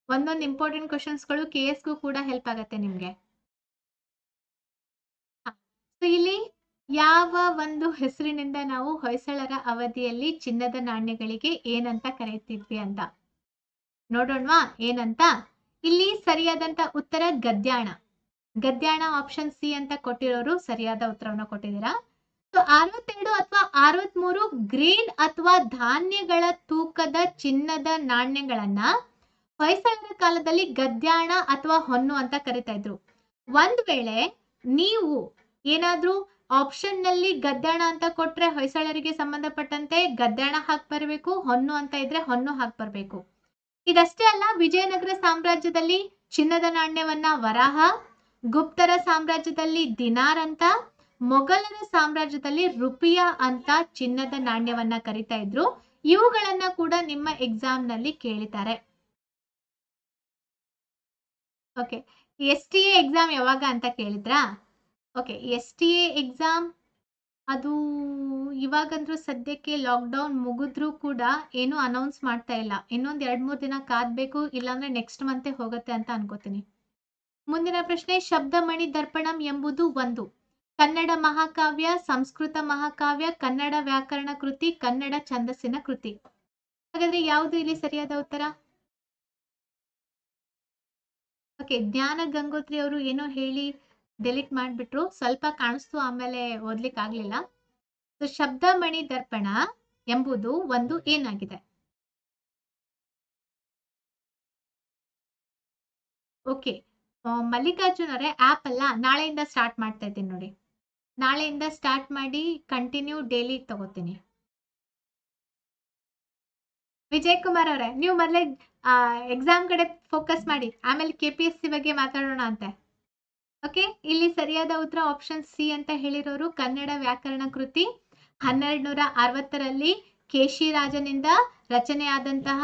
ಒಂದೊಂದು ಇಂಪಾರ್ಟೆಂಟ್ ಕ್ವಶನ್ಸ್ಗಳು ಕೆ ಎಸ್ಗೂ ಕೂಡ ಹೆಲ್ಪ್ ಆಗತ್ತೆ ನಿಮ್ಗೆ. ಇಲ್ಲಿ ಯಾವ ಒಂದು ಹೆಸರಿನಿಂದ ನಾವು ಹೊಯ್ಸಳರ ಅವಧಿಯಲ್ಲಿ ಚಿನ್ನದ ನಾಣ್ಯಗಳಿಗೆ ಏನಂತ ಕರೆಯುತ್ತಿದ್ವಿ ಅಂತ? ನೋಡೋಣವಾ, ಏನಂತ? ಇಲ್ಲಿ ಸರಿಯಾದಂತ ಉತ್ತರ ಗದ್ಯಾಣ. ಗದ್ಯಾಣ ಆಪ್ಷನ್ ಸಿ ಅಂತ ಕೊಟ್ಟಿರೋರು ಸರಿಯಾದ ಉತ್ತರವನ್ನ ಕೊಟ್ಟಿದ್ದೀರಾ? ಸೊ ಅರವತ್ತೆರಡು ಅಥವಾ ಅರವತ್ಮೂರು ಗ್ರೀನ್ ಅಥವಾ ಧಾನ್ಯಗಳ ತೂಕದ ಚಿನ್ನದ ನಾಣ್ಯಗಳನ್ನ ಹೊಯ್ಸಳರ ಕಾಲದಲ್ಲಿ ಗದ್ಯಾಣ ಅಥವಾ ಹೊನ್ನು ಅಂತ ಕರಿತಾ ಇದ್ರು. ಒಂದ್ ವೇಳೆ ನೀವು ಏನಾದ್ರೂ ಆಪ್ಷನ್ನಲ್ಲಿ ಗದ್ದಣ ಅಂತ ಕೊಟ್ರೆ ಹೊಯ್ಸಳರಿಗೆ ಸಂಬಂಧಪಟ್ಟಂತೆ ಗದ್ದಣ ಹಾಕ್ ಬರಬೇಕು, ಹೊನ್ನು ಅಂತ ಇದ್ರೆ ಹೊನ್ನು ಹಾಕ್ ಬರಬೇಕು. ಇದಷ್ಟೇ ಅಲ್ಲ, ವಿಜಯನಗರ ಸಾಮ್ರಾಜ್ಯದಲ್ಲಿ ಚಿನ್ನದ ನಾಣ್ಯವನ್ನ ವರಾಹ, ಗುಪ್ತರ ಸಾಮ್ರಾಜ್ಯದಲ್ಲಿ ದಿನಾರ್ ಅಂತ, ಮೊಘಲರ ಸಾಮ್ರಾಜ್ಯದಲ್ಲಿ ರುಪಿಯಾ ಅಂತ ಚಿನ್ನದ ನಾಣ್ಯವನ್ನ ಕರಿತಾ ಇದ್ರು. ಇವುಗಳನ್ನ ಕೂಡ ನಿಮ್ಮ ಎಕ್ಸಾಮ್ನಲ್ಲಿ ಕೇಳಿದ್ದಾರೆ. ಓಕೆ, ಎಸ್ ಟಿ ಎಕ್ಸಾಮ್ ಯಾವಾಗ ಅಂತ ಕೇಳಿದ್ರಾ? Okay S T A exam ಅದು ಇವಾಗಂದ್ರೂ ಸದ್ಯಕ್ಕೆ ಲಾಕ್ಡೌನ್ ಮುಗಿದ್ರೂ ಕೂಡ ಏನು ಅನೌನ್ಸ್ ಮಾಡ್ತಾ ಇಲ್ಲ. ಇನ್ನೊಂದು ಎರಡ್ ಮೂರ್ ದಿನ ಕಾದ್ಬೇಕು, ಇಲ್ಲಾಂದ್ರೆ ನೆಕ್ಸ್ಟ್ ಮಂತೆ ಹೋಗುತ್ತೆ ಅಂತ ಅನ್ಕೋತೀನಿ. ಮುಂದಿನ ಪ್ರಶ್ನೆ, ಶಬ್ದಮಣಿ ದರ್ಪಣಂ ಎಂಬುದು ಒಂದು. ಕನ್ನಡ ಮಹಾಕಾವ್ಯ, ಸಂಸ್ಕೃತ ಮಹಾಕಾವ್ಯ, ಕನ್ನಡ ವ್ಯಾಕರಣ ಕೃತಿ, ಕನ್ನಡ ಛಂದಸ್ಸಿನ ಕೃತಿ. ಹಾಗಾದ್ರೆ ಯಾವುದು ಇಲ್ಲಿ ಸರಿಯಾದ ಉತ್ತರ? ಓಕೆ ಜ್ಞಾನ ಗಂಗೋತ್ರಿ ಅವರು ಏನೋ ಹೇಳಿ ಡೆಲಿಟ್ ಮಾಡ್ಬಿಟ್ರು. ಸ್ವಲ್ಪ ಕಾಣಿಸ್ತು ಆಮೇಲೆ ಓದ್ಲಿಕ್ಕೆ ಆಗ್ಲಿಲ್ಲ. ಸೊ ಶಬ್ದಮಣಿ ದರ್ಪಣ ಎಂಬುದು ಒಂದು ಏನಾಗಿದೆ? ಓಕೆ ಮಲ್ಲಿಕಾರ್ಜುನ್ ಅವರೇ ಆಪ್ ಅಲ್ಲ ನಾಳೆಯಿಂದ ಸ್ಟಾರ್ಟ್ ಮಾಡ್ತಾ ಇದ್ದೀನಿ ನೋಡಿ. ನಾಳೆಯಿಂದ ಸ್ಟಾರ್ಟ್ ಮಾಡಿ ಕಂಟಿನ್ಯೂ ಡೈಲಿ ತಗೋತೀನಿ. ವಿಜಯ್ ಕುಮಾರ್ ಅವರೇ, ನೀವು ಮೊದಲೇ ಎಕ್ಸಾಮ್ ಕಡೆ ಫೋಕಸ್ ಮಾಡಿ. ಆಮೇಲೆ ಕೆ ಸಿ ಬಗ್ಗೆ ಮಾತಾಡೋಣ ಅಂತೆ. ಓಕೆ ಇಲ್ಲಿ ಸರಿಯಾದ ಉತ್ತರ ಆಪ್ಷನ್ ಸಿ ಅಂತ ಹೇಳಿರೋರು ಕನ್ನಡ ವ್ಯಾಕರಣ ಕೃತಿ. ಹನ್ನೆರಡು ನೂರ ಅರವತ್ತರಲ್ಲಿ ಕೇಶಿರಾಜನಿಂದ ರಚನೆಯಾದಂತಹ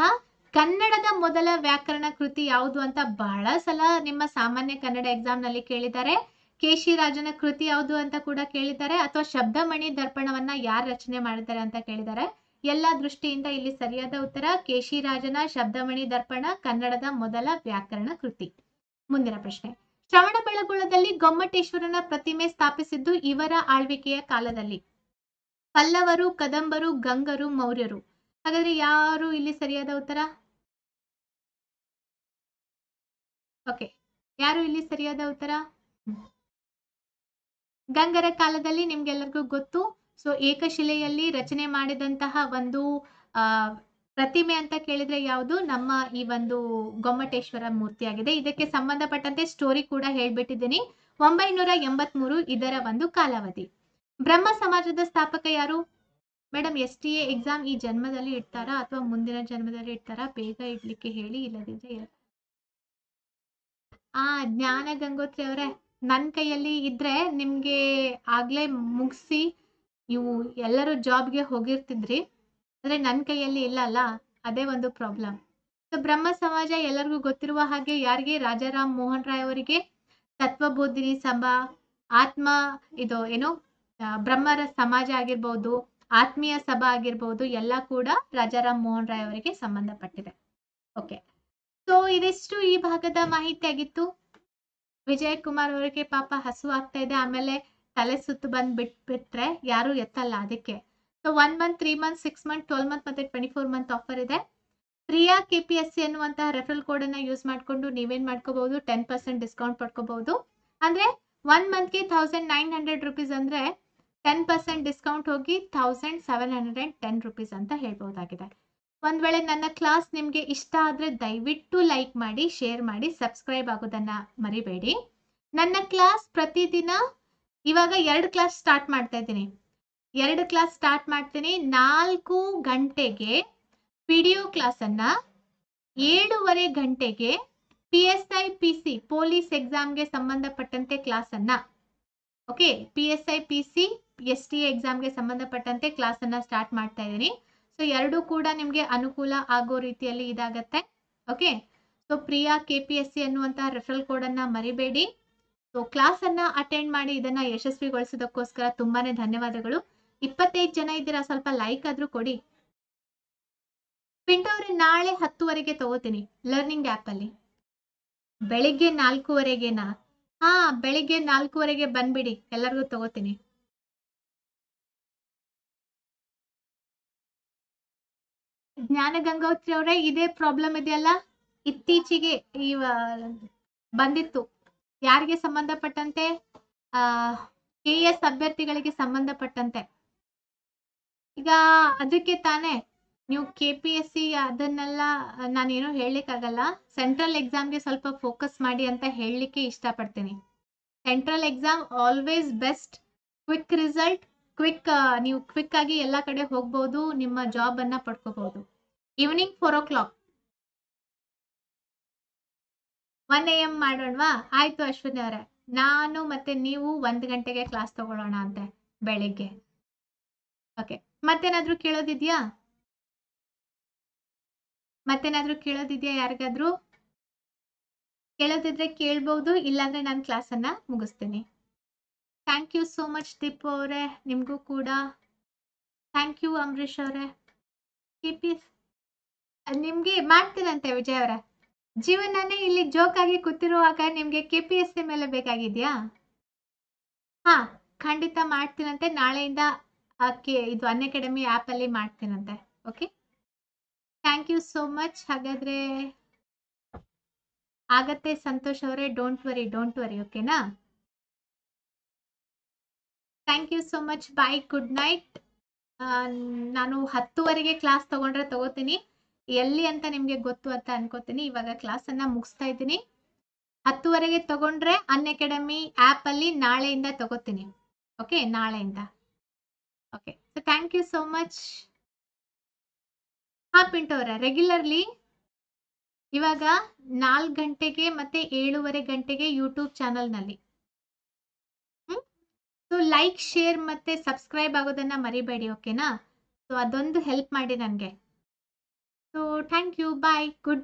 ಕನ್ನಡದ ಮೊದಲ ವ್ಯಾಕರಣ ಕೃತಿ ಯಾವುದು ಅಂತ ಬಹಳ ಸಲ ನಿಮ್ಮ ಸಾಮಾನ್ಯ ಕನ್ನಡ ಎಕ್ಸಾಮ್ನಲ್ಲಿ ಕೇಳಿದ್ದಾರೆ. ಕೇಶಿರಾಜನ ಕೃತಿ ಯಾವುದು ಅಂತ ಕೂಡ ಕೇಳಿದ್ದಾರೆ. ಅಥವಾ ಶಬ್ದಮಣಿ ದರ್ಪಣವನ್ನ ಯಾರು ರಚನೆ ಮಾಡಿದ್ದಾರೆ ಅಂತ ಕೇಳಿದ್ದಾರೆ. ಎಲ್ಲ ದೃಷ್ಟಿಯಿಂದ ಇಲ್ಲಿ ಸರಿಯಾದ ಉತ್ತರ ಕೇಶಿರಾಜನ ಶಬ್ದಮಣಿ ದರ್ಪಣ ಕನ್ನಡದ ಮೊದಲ ವ್ಯಾಕರಣ ಕೃತಿ. ಮುಂದಿನ ಪ್ರಶ್ನೆ. ಶ್ರವಣಬೆಳಗೊಳದಲ್ಲಿ ಗೊಮ್ಮಟೇಶ್ವರನ ಪ್ರತಿಮೆ ಸ್ಥಾಪಿಸಿದ್ದು ಇವರ ಆಳ್ವಿಕೆಯ ಕಾಲದಲ್ಲಿ. ಪಲ್ಲವರು, ಕದಂಬರು, ಗಂಗರು, ಮೌರ್ಯರು. ಹಾಗಾದ್ರೆ ಯಾರು ಇಲ್ಲಿ ಸರಿಯಾದ ಉತ್ತರ? ಓಕೆ. ಯಾರು ಇಲ್ಲಿ ಸರಿಯಾದ ಉತ್ತರ? ಗಂಗರ ಕಾಲದಲ್ಲಿ ನಿಮ್ಗೆಲ್ಲರಿಗೂ ಗೊತ್ತು. ಸೊ, ಏಕಶಿಲೆಯಲ್ಲಿ ರಚನೆ ಮಾಡಿದಂತಹ ಒಂದು, ಆ ಪ್ರತಿಮೆ ಅಂತ ಕೇಳಿದ್ರೆ ಯಾವುದು? ನಮ್ಮ ಈ ಒಂದು ಗೊಮ್ಮಟೇಶ್ವರ ಮೂರ್ತಿಯಾಗಿದೆ. ಇದಕ್ಕೆ ಸಂಬಂಧಪಟ್ಟಂತೆ ಸ್ಟೋರಿ ಕೂಡ ಹೇಳ್ಬಿಟ್ಟಿದ್ದೀನಿ. ಒಂಬೈನೂರ ಎಂಬತ್ಮೂರು ಇದರ ಒಂದು ಕಾಲಾವಧಿ. ಬ್ರಹ್ಮ ಸಮಾಜದ ಸ್ಥಾಪಕ ಯಾರು? Madam, S T A exam ಈ ಜನ್ಮದಲ್ಲಿ ಇಡ್ತಾರಾ ಅಥವಾ ಮುಂದಿನ ಜನ್ಮದಲ್ಲಿ ಇಡ್ತಾರಾ? ಬೇಗ ಇಡ್ಲಿಕ್ಕೆ ಹೇಳಿ, ಇಲ್ಲದಿದ್ರೆ ಆ, ಜ್ಞಾನ ಗಂಗೋತ್ರಿ ಅವರೇ ನನ್ನ ಕೈಯಲ್ಲಿ ಇದ್ರೆ ನಿಮ್ಗೆ ಆಗ್ಲೇ ಮುಗಿಸಿ, ಇವು ಎಲ್ಲರೂ ಜಾಬ್ಗೆ ಹೋಗಿರ್ತಿದ್ರಿ. ಆದ್ರೆ ನನ್ನ ಕೈಯಲ್ಲಿ ಇಲ್ಲ ಅಲ್ಲ? ಅದೇ ಒಂದು ಪ್ರಾಬ್ಲಮ್ ಸೊ ಬ್ರಹ್ಮ ಸಮಾಜ ಎಲ್ಲರಿಗೂ ಗೊತ್ತಿರುವ ಹಾಗೆ ಯಾರಿಗೆ? ರಾಜಾರಾಮ್ ಮೋಹನ್ ರಾಯ್ ಅವರಿಗೆ? ತತ್ವಬೋಧಿನಿ ಸಭಾ, ಆತ್ಮ, ಇದು ಏನು? ಬ್ರಹ್ಮರ ಸಮಾಜ ಆಗಿರ್ಬೋದು, ಆತ್ಮೀಯ ಸಭಾ ಆಗಿರ್ಬೋದು, ಎಲ್ಲ ಕೂಡ ರಾಜಾರಾಮ್ ಮೋಹನ್ ರಾಯ್ ಅವರಿಗೆ ಸಂಬಂಧಪಟ್ಟಿದೆ. ಓಕೆ ಸೊ ಇದಿಷ್ಟು ಈ ಭಾಗದ ಮಾಹಿತಿ ಆಗಿತ್ತು. ವಿಜಯ್ ಕುಮಾರ್ ಅವರಿಗೆ ಪಾಪ ಹಸು ಆಗ್ತಾ ಇದೆ. ಆಮೇಲೆ ತಲೆ ಸುತ್ತು ಬಂದ್ ಬಿಟ್ಬಿಟ್ರೆ ಯಾರು ಎತ್ತಲ್ಲ ಅದಕ್ಕೆ. So one month three month six month twelve month ಮತ್ತೆ ಟ್ವೆಂಟಿ ಫೋರ್ ಮಂತ್ ಆಫರ್ ಇದೆ. Priya K P S C ಅನ್ನುವಂತಹ ರೆಫರಲ್ ಕೋಡ್ ಅನ್ನ ಯೂಸ್ ಮಾಡಿಕೊಂಡು ನೀವೇನ್ ಮಾಡ್ಕೋಬಹುದು? ಟೆನ್ ಪರ್ಸೆಂಟ್ ಡಿಸ್ಕೌಂಟ್ ಪಡ್ಕೋಬಹುದು. ಅಂದ್ರೆ ಒನ್ ಮಂತ್ಗೆ ಥೌಸಂಡ್ ನೈನ್ ಹಂಡ್ರೆಡ್ ರುಪೀಸ್ ಅಂದ್ರೆ ಟೆನ್ ಪರ್ಸೆಂಟ್ ಡಿಸ್ಕೌಂಟ್ ಹೋಗಿ thousand seven hundred and ten rupees ಅಂತ ಹೇಳ್ಬಹುದಾಗಿದೆ ಒಂದ್ ವೇಳೆ ನನ್ನ ಕ್ಲಾಸ್ ನಿಮ್ಗೆ ಇಷ್ಟ ಆದ್ರೆ ದಯವಿಟ್ಟು ಲೈಕ್ ಮಾಡಿ ಶೇರ್ ಮಾಡಿ ಸಬ್ಸ್ಕ್ರೈಬ್ ಆಗೋದನ್ನ ಮರಿಬೇಡಿ. ನನ್ನ ಕ್ಲಾಸ್ ಪ್ರತಿದಿನ ಇವಾಗ ಎರಡು ಕ್ಲಾಸ್ ಸ್ಟಾರ್ಟ್ ಮಾಡ್ತಾ ಇದ್ದೀನಿ. ಎರಡು ಕ್ಲಾಸ್ ಸ್ಟಾರ್ಟ್ ಮಾಡ್ತೀನಿ. ನಾಲ್ಕು ಗಂಟೆಗೆ ವಿಡಿಯೋ ಕ್ಲಾಸನ್ನ ಏಳುವರೆ ಗಂಟೆಗೆ P S I P C police ಎಕ್ಸಾಮ್ಗೆ ಸಂಬಂಧಪಟ್ಟಂತೆ ಕ್ಲಾಸನ್ನ okay P S I P C S T ಎಕ್ಸಾಮ್ಗೆ ಸಂಬಂಧಪಟ್ಟಂತೆ ಕ್ಲಾಸನ್ನ ಸ್ಟಾರ್ಟ್ ಮಾಡ್ತಾ ಇದ್ದೀನಿ. ಸೊ ಎರಡೂ ಕೂಡ ನಿಮಗೆ ಅನುಕೂಲ ಆಗೋ ರೀತಿಯಲ್ಲಿ ಇದಾಗತ್ತೆ. Okay so Priya K P S C ಅನ್ನುವಂತಹ ರೆಫರಲ್ ಕೋಡನ್ನು ಮರಿಬೇಡಿ. ಸೊ ಕ್ಲಾಸ್ ಅನ್ನ ಅಟೆಂಡ್ ಮಾಡಿ ಇದನ್ನ ಯಶಸ್ವಿಗೊಳಿಸೋದಕ್ಕೋಸ್ಕರ ತುಂಬಾನೇ ಧನ್ಯವಾದಗಳು. ಇಪ್ಪತ್ತೈದು ಜನ ಇದ್ದೀರಾ, ಸ್ವಲ್ಪ ಲೈಕ್ ಆದ್ರೂ ಕೊಡಿ. ಪಿಂಟು ಅವ್ರೆ, ನಾಳೆ ಹತ್ತುವರೆಗೆ ತಗೋತೀನಿ ಲರ್ನಿಂಗ್ ಆ್ಯಪಲ್ಲಿ ಬೆಳಿಗ್ಗೆ ನಾಲ್ಕೂವರೆಗೆನಾ? ಹಾ, ಬೆಳಿಗ್ಗೆ ನಾಲ್ಕೂವರೆಗೆ ಬಂದ್ಬಿಡಿ, ಎಲ್ಲರಿಗೂ ತಗೋತೀನಿ. ಜ್ಞಾನ ಗಂಗೋತ್ರಿ ಅವರೇ, ಇದೇ ಪ್ರಾಬ್ಲಮ್ ಇದೆಯಲ್ಲ? ಇತ್ತೀಚೆಗೆ ಈ ಬಂದಿತ್ತು. ಯಾರಿಗೆ ಸಂಬಂಧಪಟ್ಟಂತೆ? ಆ, ಕೆ ಎಸ್ ಅಭ್ಯರ್ಥಿಗಳಿಗೆ ಸಂಬಂಧಪಟ್ಟಂತೆ. ಈಗ ಅದಕ್ಕೆ ತಾನೇ ನೀವು ಕೆ ಪಿ ಎಸ್ ಸಿ ಅದನ್ನೆಲ್ಲ ನಾನೇನು ಹೇಳಲಿಕ್ಕಾಗಲ್ಲ. ಸೆಂಟ್ರಲ್ ಎಕ್ಸಾಮ್ಗೆ ಸ್ವಲ್ಪ ಫೋಕಸ್ ಮಾಡಿ ಅಂತ ಹೇಳಲಿಕ್ಕೆ ಇಷ್ಟಪಡ್ತೀನಿ. Central exam always best quick result quick ನೀವು ಕ್ವಿಕ್ ಆಗಿ ಎಲ್ಲ ಕಡೆ ಹೋಗ್ಬೋದು, ನಿಮ್ಮ ಜಾಬ್ ಅನ್ನ ಪಡ್ಕೋಬಹುದು evening four o'clock one A M ಮಾಡೋಣವಾ? ಆಯ್ತು ಅಶ್ವಿನಿ ಅವರೇ. ನಾನು ಮತ್ತೆ ನೀವು ಒಂದ್ ಗಂಟೆಗೆ ಕ್ಲಾಸ್ ತಗೊಳ್ಳೋಣ ಅಂತೆ, ಬೆಳಿಗ್ಗೆ. ಓಕೆ. ಮತ್ತೇನಾದ್ರೂ ಕೇಳೋದಿದ್ಯಾ? ಮತ್ತೇನಾದ್ರೂ ಕೇಳೋದಿದ್ಯಾ ಯಾರಿಗಾದ್ರೂ? ಕೇಳೋದಿದ್ರೆ ಕೇಳ್ಬಹುದು ಇಲ್ಲಾಂದ್ರೆ ನಾನು ಕ್ಲಾಸನ್ನ ಮುಗಿಸ್ತೀನಿ. Thank you so much Deepu ಅವರೇ, ನಿಮಗೂ ಕೂಡ. ಥ್ಯಾಂಕ್ ಯು ಅಂಬರೀಶ್ ಅವರೇ. ಎಸ್ ನಿಮ್ಗೆ ಮಾಡ್ತೀನಂತೆ ವಿಜಯ್ ಅವರೇ. ಜೀವನನೇ ಇಲ್ಲಿ ಜೋಕ್ ಆಗಿ ಕೂತಿರುವಾಗ ನಿಮ್ಗೆ ಕೆ ಪಿ ಎಸ್ ಸಿ ಮೇಲೆ ಬೇಕಾಗಿದ್ಯಾ? ಹಾ, ಖಂಡಿತ ಮಾಡ್ತೀನಂತೆ. ನಾಳೆಯಿಂದ ಆ ಇದು ಅನ್ ಅಕಾಡೆಮಿ ಆ್ಯಪಲ್ಲಿ ಮಾಡ್ತೀನಂತೆ. Okay? Thank you so much ಹಾಗಾದ್ರೆ ಆಗತ್ತೆ ಸಂತೋಷ್ ಅವರೇ ಡೋಂಟ್ ವರಿ ಡೋಂಟ್ ವರಿ ಓಕೆನಾ thank you so much bye good night ನಾನು ಹತ್ತುವರೆಗೆ ಕ್ಲಾಸ್ ತಗೊಂಡ್ರೆ ತಗೋತೀನಿ. ಎಲ್ಲಿ ಅಂತ ನಿಮ್ಗೆ ಗೊತ್ತು ಅಂತ ಅನ್ಕೋತೀನಿ. ಇವಾಗ ಕ್ಲಾಸ್ ಅನ್ನ ಮುಗಿಸ್ತಾ ಇದ್ದೀನಿ. ಹತ್ತುವರೆಗೆ ತಗೊಂಡ್ರೆ ಅನ್ ಅಕಾಡೆಮಿ ಆ್ಯಪಲ್ಲಿ ನಾಳೆಯಿಂದ ತಗೋತೀನಿ. ಓಕೆ, ನಾಳೆಯಿಂದ. Okay so thank you so much ಹಾ ಪಿಂಟು ಅವರ ರೆಗ್ಯುಲರ್ಲಿ ಇವಾಗ ನಾಲ್ಕು ಗಂಟೆಗೆ ಮತ್ತೆ ಏಳೂವರೆ ಗಂಟೆಗೆ ಯೂಟ್ಯೂಬ್ ಚಾನಲ್ನಲ್ಲಿ. ನಲ್ಲಿ ಸೊ ಲೈಕ್ ಶೇರ್ ಮತ್ತೆ ಸಬ್ಸ್ಕ್ರೈಬ್ ಆಗೋದನ್ನ ಮರಿಬೇಡಿ ಓಕೆನಾ ಸೊ ಅದೊಂದು ಹೆಲ್ಪ್ ಮಾಡಿ ನನಗೆ. So thank you bye good